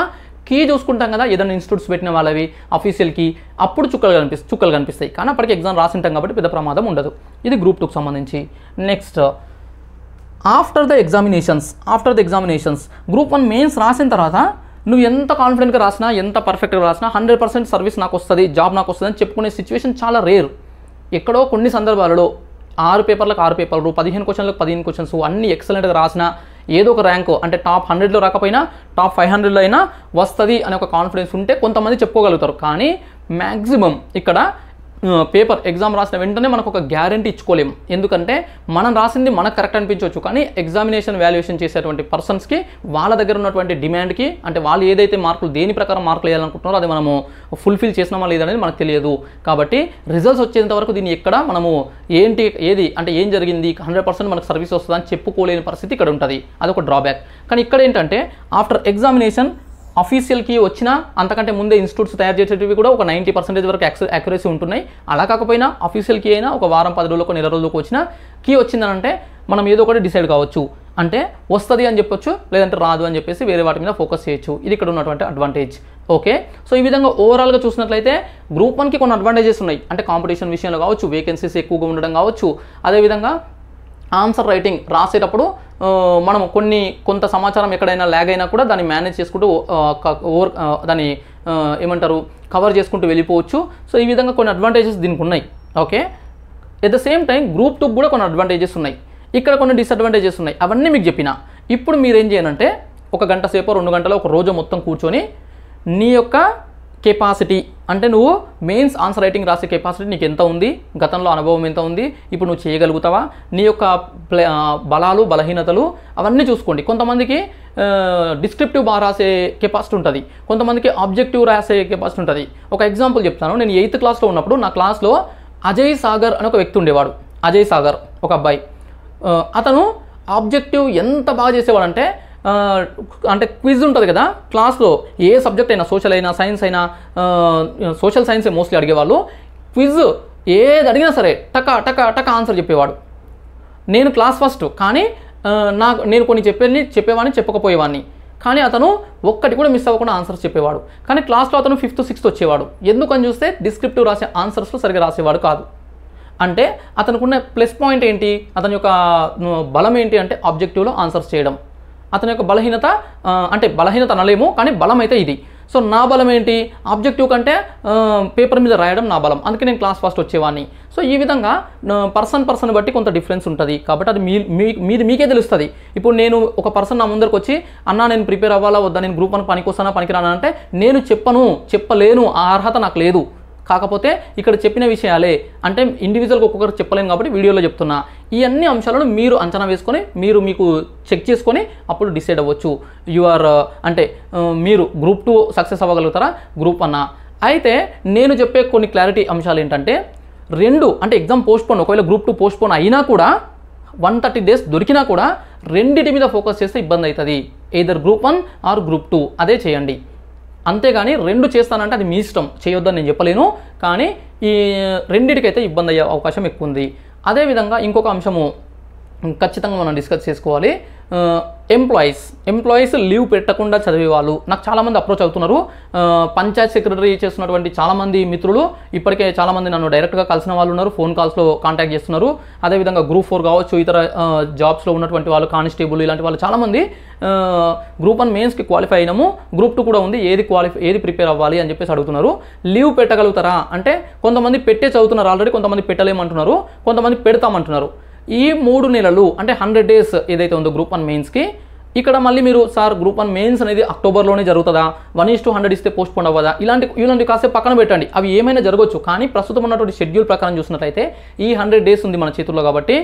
కీ చూసుకుంటాం కదా ఏదైనా ఇన్స్టిట్యూట్స్ పెట్టిన వాళ్ళవి అఫీషియల్కి అప్పుడు చుక్కలు కనిపిస్తాయి చుక్కలు కనిపిస్తాయి. కానీ అప్పటికి ఎగ్జామ్ రాసింటాం కాబట్టి పెద్ద ప్రమాదం ఉండదు. ఇది గ్రూప్ టూకి సంబంధించి. Next after the examinations after the examinations group one mains రాసిన తర్వాత నువ్వు ఎంత కాన్ఫిడెంట్గా రాసినా ఎంత పర్ఫెక్ట్గా రాసినా హండ్రెడ్ పర్సెంట్ సర్వీస్ నాకు వస్తుంది జాబ్ నాకు వస్తుంది అని చెప్పుకునే సిచ్యువేషన్ చాలా రేర్. ఎక్కడో కొన్ని సందర్భాలలో ఆరు పేపర్లకు ఆరు పేపర్లు పదిహేను క్వశ్చన్లకు పదిహేను క్వశ్చన్స్ అన్ని ఎక్సలెంట్గా రాసిన ఏదో ఒక ర్యాంకు అంటే టాప్ హండ్రెడ్లో రాకపోయినా టాప్ ఫైవ్ హండ్రెడ్లో అయినా వస్తుంది అనే ఒక కాన్ఫిడెన్స్ ఉంటే కొంతమంది చెప్పుకోగలుగుతారు. కానీ మ్యాక్సిమం ఇక్కడ పేపర్ ఎగ్జామ్ రాసిన వెంటనే మనకు ఒక గ్యారంటీ ఇచ్చుకోలేము ఎందుకంటే మనం రాసింది మనకు కరెక్ట్ అనిపించవచ్చు కానీ ఎగ్జామినేషన్ వాల్యుయేషన్ చేసేటువంటి పర్సన్స్కి వాళ్ళ దగ్గర ఉన్నటువంటి డిమాండ్కి అంటే వాళ్ళు ఏదైతే మార్కులు దేని ప్రకారం మార్కులు వేయాలనుకుంటున్నారో అది మనము ఫుల్ఫిల్ చేసినామా లేదనేది మనకు తెలియదు. కాబట్టి రిజల్ట్స్ వచ్చేంత వరకు దీన్ని ఎక్కడ మనము ఏంటి ఏది అంటే ఏం జరిగింది హండ్రెడ్ పర్సెంట్ మనకు సర్వీస్ వస్తుందని చెప్పుకోలేని పరిస్థితి ఇక్కడ ఉంటుంది. అదొక డ్రాబ్యాక్ కానీ ఇక్కడ ఏంటంటే ఆఫ్టర్ ఎగ్జామినేషన్ అఫీషియల్కి వచ్చినా అంతకంటే ముందే ఇన్స్టిట్యూట్స్ తయారు చేసేటివి కూడా ఒక నైంటీ పర్సెంటేజ్ వరకు యాక్సె యాక్యురసీ ఉంటున్నాయి. అలా కాకపోయినా అఫీషియల్కి అయినా ఒక వారం పది రోజులకు నెల రోజులకు వచ్చినా కీ వచ్చిందనంటే మనం ఏదో ఒకటి డిసైడ్ కావచ్చు. అంటే వస్తుంది అని చెప్పొచ్చు లేదంటే రాదు అని చెప్పేసి వేరే వాటి మీద ఫోకస్ చేయొచ్చు. ఇది ఇక్కడ ఉన్నటువంటి అడ్వాంటేజ్ ఓకే సో ఈ విధంగా ఓవరాల్గా చూసినట్లయితే గ్రూప్ వన్కి కొన్ని అడ్వాంటేజెస్ ఉన్నాయి. అంటే కాంపిటీషన్ విషయంలో కావచ్చు వేకెన్సీస్ ఎక్కువగా ఉండడం కావచ్చు. అదేవిధంగా ఆన్సర్ రైటింగ్ రాసేటప్పుడు మనం కొన్ని కొంత సమాచారం ఎక్కడైనా ల్యాగ్ అయినా కూడా దాన్ని మేనేజ్ చేసుకుంటూ ఓవర్ దాన్ని ఏమంటారు కవర్ చేసుకుంటూ వెళ్ళిపోవచ్చు. సో ఈ విధంగా కొన్ని అడ్వాంటేజెస్ దీనికి ఉన్నాయి. Okay at the same time group కూడా కొన్ని అడ్వాంటేజెస్ ఉన్నాయి. ఇక్కడ కొన్ని డిసడ్వాంటేజెస్ ఉన్నాయి. అవన్నీ మీకు చెప్పిన. ఇప్పుడు మీరు ఏం చేయాలంటే ఒక గంట సేపు రెండు గంటలో ఒక రోజు మొత్తం కూర్చొని నీ యొక్క కెపాసిటీ అంటే నువ్వు మెయిన్స్ ఆన్సర్ రైటింగ్ రాసే కెపాసిటీ నీకు ఎంత ఉంది? గతంలో అనుభవం ఎంత ఉంది? ఇప్పుడు నువ్వు చేయగలుగుతావా? నీ యొక్క ప్లే- బలాలు బలహీనతలు అవన్నీ చూసుకోండి. కొంతమందికి డిస్క్రిప్టివ్ బాగా రాసే కెపాసిటీ ఉంటుంది. కొంతమందికి ఆబ్జెక్టివ్ రాసే కెపాసిటీ ఉంటుంది. ఒక ఎగ్జాంపుల్ చెప్తాను. నేను ఎయిత్ క్లాస్లో ఉన్నప్పుడు నా క్లాస్లో అజయ్ సాగర్ అని ఒక వ్యక్తి ఉండేవాడు. అజయ్ సాగర్ ఒక అబ్బాయి. అతను ఆబ్జెక్టివ్ ఎంత బాగా చేసేవాడంటే అంటే క్విజ్ ఉంటుంది కదా క్లాస్లో ఏ సబ్జెక్ట్ అయినా సోషల్ అయినా సైన్స్ అయినా సోషల్ సైన్సే మోస్ట్లీ అడిగేవాళ్ళు క్విజ్ ఏది అడిగినా సరే టక టక టక ఆన్సర్ చెప్పేవాడు. నేను క్లాస్ ఫస్ట్ కానీ నాకు నేను కొన్ని చెప్పేది చెప్పేవాడిని చెప్పకపోయేవాడిని. కానీ అతను ఒక్కటి కూడా మిస్ అవ్వకుండా ఆన్సర్స్ చెప్పేవాడు. కానీ క్లాస్లో అతను ఫిఫ్త్ సిక్స్త్ వచ్చేవాడు. ఎందుకని చూస్తే డిస్క్రిప్టివ్ రాసే ఆన్సర్స్లో సరిగా రాసేవాడు కాదు. అంటే అతనుకున్న ప్లస్ పాయింట్ ఏంటి అతని యొక్క బలం ఏంటి అంటే ఆబ్జెక్టివ్లో ఆన్సర్స్ చేయడం. అతని యొక్క బలహీనత అంటే బలహీనత అనలేము కానీ బలం అయితే ఇది. సో నా బలం ఏంటి? ఆబ్జెక్టివ్ కంటే పేపర్ మీద రాయడం నా బలం. అందుకే నేను క్లాస్ ఫస్ట్ వచ్చేవాడిని సో ఈ విధంగా పర్సన్ పర్సన్ బట్టి కొంత డిఫరెన్స్ ఉంటుంది. కాబట్టి అది మీ మీ- మీది మీకే తెలుస్తుంది. ఇప్పుడు నేను ఒక పర్సన్ నా ముందరకు వచ్చి అన్నా నేను ప్రిపేర్ అవ్వాలా? వద్దా? నేను గ్రూప్ అని పనికొస్తానా? పనికిరానా? అంటే నేను చెప్పను చెప్పలేను. ఆ అర్హత నాకు లేదు. కాకపోతే ఇక్కడ చెప్పిన విషయాలే. అంటే ఇండివిజువల్గా ఒక్కొక్కరు చెప్పలేము కాబట్టి వీడియోలో చెప్తున్నా. ఈ అన్ని అంశాలను మీరు అంచనా వేసుకొని మీరు మీకు చెక్ చేసుకొని అప్పుడు డిసైడ్ అవ్వచ్చు. యువర్ uh, అంటే uh, మీరు గ్రూప్ టూ సక్సెస్ అవ్వగలుగుతారా? గ్రూప్ అన్న అయితే నేను చెప్పే కొన్ని క్లారిటీ అంశాలు ఏంటంటే రెండు అంటే ఎగ్జామ్ పోస్ట్పోన్ ఒకవేళ గ్రూప్ టూ పోస్ట్పోన్ అయినా కూడా వన్ థర్టీ డేస్ దొరికినా కూడా రెండింటి మీద ఫోకస్ చేస్తే ఇబ్బంది అవుతుంది. Either group one or group two అదే చేయండి. అంతేగాని రెండు చేస్తానంటే అది మీ ఇష్టం. చేయొద్దని నేను చెప్పలేను. కానీ ఈ రెండిటికైతే ఇబ్బంది అయ్యే అవకాశం ఎక్కువ ఉంది అదేవిధంగా ఇంకొక అంశము. ఖచ్చితంగా మనం డిస్కస్ చేసుకోవాలి. ఎంప్లాయీస్ ఎంప్లాయీస్ లీవ్ పెట్టకుండా చదివే వాళ్ళు. నాకు చాలామంది అప్రోచ్ అవుతున్నారు. పంచాయత్ సెక్రటరీ చేస్తున్నటువంటి చాలామంది మిత్రులు ఇప్పటికే చాలామంది నన్ను డైరెక్ట్గా కలిసిన వాళ్ళు ఉన్నారు. ఫోన్ కాల్స్లో కాంటాక్ట్ చేస్తున్నారు. అదేవిధంగా గ్రూప్ ఫోర్ కావచ్చు ఇతర జాబ్స్లో ఉన్నటువంటి వాళ్ళు కానిస్టేబుల్ ఇలాంటి వాళ్ళు చాలామంది గ్రూప్ వన్ మెయిన్స్కి క్వాలిఫై అయినాము. గ్రూప్ టూ కూడా ఉంది. ఏది క్వాలిఫై ఏది ప్రిపేర్ అవ్వాలి అని చెప్పేసి అడుగుతున్నారు. లీవ్ పెట్టగలుగుతారా? అంటే కొంతమంది పెట్టే చదువుతున్నారు ఆల్రెడీ కొంతమంది పెట్టలేమంటున్నారు. కొంతమంది పెడతామంటున్నారు. ఈ మూడు నెలలు అంటే హండ్రెడ్ డేస్ ఏదైతే ఉందో గ్రూప్ వన్ మెయిన్స్కి ఇక్కడ మళ్ళీ మీరు సార్ గ్రూప్ వన్ మెయిన్స్ అనేది అక్టోబర్లోనే జరుగుతుందా? వన్ ఈస్ టూ హండ్రెడ్ ఇస్తే పోస్ట్ పోన్ అవ్వదా? ఇలాంటి ఇలాంటి కాసేపు పక్కన పెట్టండి. అవి ఏమైనా జరగవచ్చు కానీ ప్రస్తుతం ఉన్నటువంటి షెడ్యూల్ ప్రకారం చూసినట్లయితే ఈ హండ్రెడ్ డేస్ ఉంది మన చేతుల్లో కాబట్టి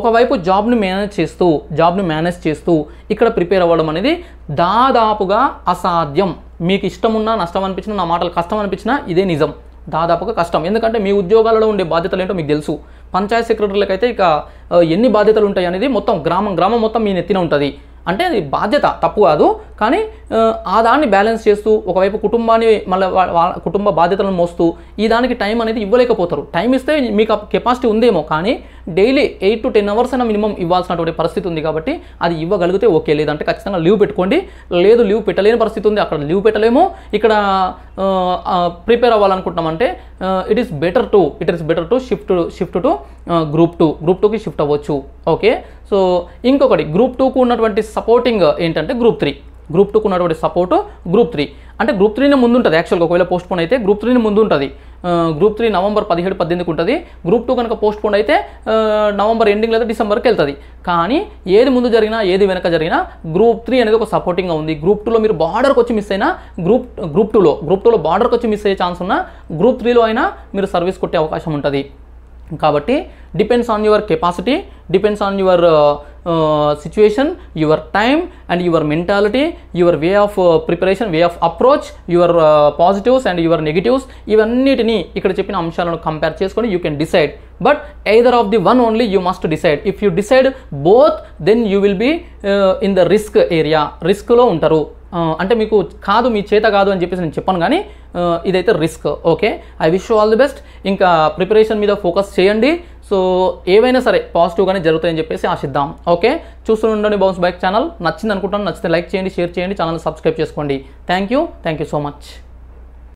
ఒకవైపు జాబ్ని మేనేజ్ చేస్తూ జాబ్ని మేనేజ్ చేస్తూ ఇక్కడ ప్రిపేర్ అవ్వడం అనేది దాదాపుగా అసాధ్యం. మీకు ఇష్టం ఉన్నా నష్టం అనిపించినా నా మాటలు కష్టం అనిపించినా ఇదే నిజం. దాదాపుగా కష్టం. ఎందుకంటే మీ ఉద్యోగాలలో ఉండే బాధ్యతలు ఏంటో మీకు తెలుసు. పంచాయత్ సెక్రటరీలకు అయితే ఇక ఎన్ని బాధ్యతలు ఉంటాయి అనేది మొత్తం గ్రామం గ్రామం మొత్తం మీ నెత్తిన ఉంటుంది. అంటే అది బాధ్యత తప్పు కాదు. కానీ ఆ, దాన్ని బ్యాలెన్స్ చేస్తూ ఒకవైపు కుటుంబాన్ని మళ్ళీ కుటుంబ బాధ్యతలను మోస్తూ ఈ దానికి టైం అనేది ఇవ్వలేకపోతారు. టైం ఇస్తే మీకు కెపాసిటీ ఉందేమో కానీ daily eight to ten hours అయినా మినిమం ఇవ్వాల్సినటువంటి పరిస్థితి ఉంది కాబట్టి అది ఇవ్వగలిగితే ఓకే. లేదంటే ఖచ్చితంగా లీవ్ పెట్టుకోండి. లేదు లీవ్ పెట్టలేని పరిస్థితి ఉంది. అక్కడ లీవ్ పెట్టలేము. ఇక్కడ prepare అవ్వాలనుకుంటున్నామంటే it is better to it is better to shift shift to group two group టూకి షిఫ్ట్ అవ్వచ్చు. ఓకే సో ఇంకొకటి గ్రూప్ టూకు ఉన్నటువంటి సపోర్టింగ్ ఏంటంటే గ్రూప్ త్రీ గ్రూప్ టూకు ఉన్నటువంటి సపోర్టు గ్రూప్ త్రీ. అంటే గ్రూప్ త్రీనే ముందు ఉంటుంది యాక్చువల్గా ఒకవేళ పోస్ట్ పోన్ అయితే గ్రూప్ త్రీని ముందు ఉంటుంది గ్రూప్ త్రీ నవంబర్ పదిహేడు పద్దెనిమిదికి ఉంటుంది. గ్రూప్ టూ కనుక పోస్ట్ పోన్ అయితే నవంబర్ ఎండింగ్ లేదా డిసెంబర్కి వెళ్తుంది. కానీ ఏది ముందు జరిగినా ఏది వెనక జరిగినా గ్రూప్ త్రీ అనేది ఒక సపోర్టింగ్గా ఉంది. గ్రూప్ టూలో మీరు బార్డర్కి వచ్చి మిస్ అయినా గ్రూప్ గ్రూప్ టూలో గ్రూప్ టూలో బార్డర్కి వచ్చి మిస్ అయ్యే ఛాన్స్ ఉన్నా గ్రూప్ త్రీలో అయినా మీరు సర్వీస్ కొట్టే అవకాశం ఉంటుంది. కాబట్టి depends on your capacity depends on your situation your time and your mentality your way of preparation way of approach your positives and your negatives ఇవన్నిటిని ఇక్కడ చెప్పిన అంశాలను కంపేర్ చేసుకొని you can decide but either of the one only you must decide if you decide both then you will be in the risk area రిస్క్లో ఉంటారు. అంటే మీకు కాదు మీ చేత కాదు అని చెప్పేసి నేను చెప్పాను కానీ ఇదైతే risk okay I wish all the best ఇంకా ప్రిపరేషన్ మీద ఫోకస్ చేయండి. సో ఏవైనా సరే పాజిటివ్గానే జరుగుతాయని చెప్పేసి ఆశిద్దాం. ఓకే? చూస్తూ ఉండండి బౌన్స్ బైక్ ఛానల్ నచ్చింది అనుకుంటాను నచ్చితే లైక్ చేయండి షేర్ చేయండి ఛానల్ సబ్స్క్రైబ్ చేసుకోండి. Thank you. Thank you so much.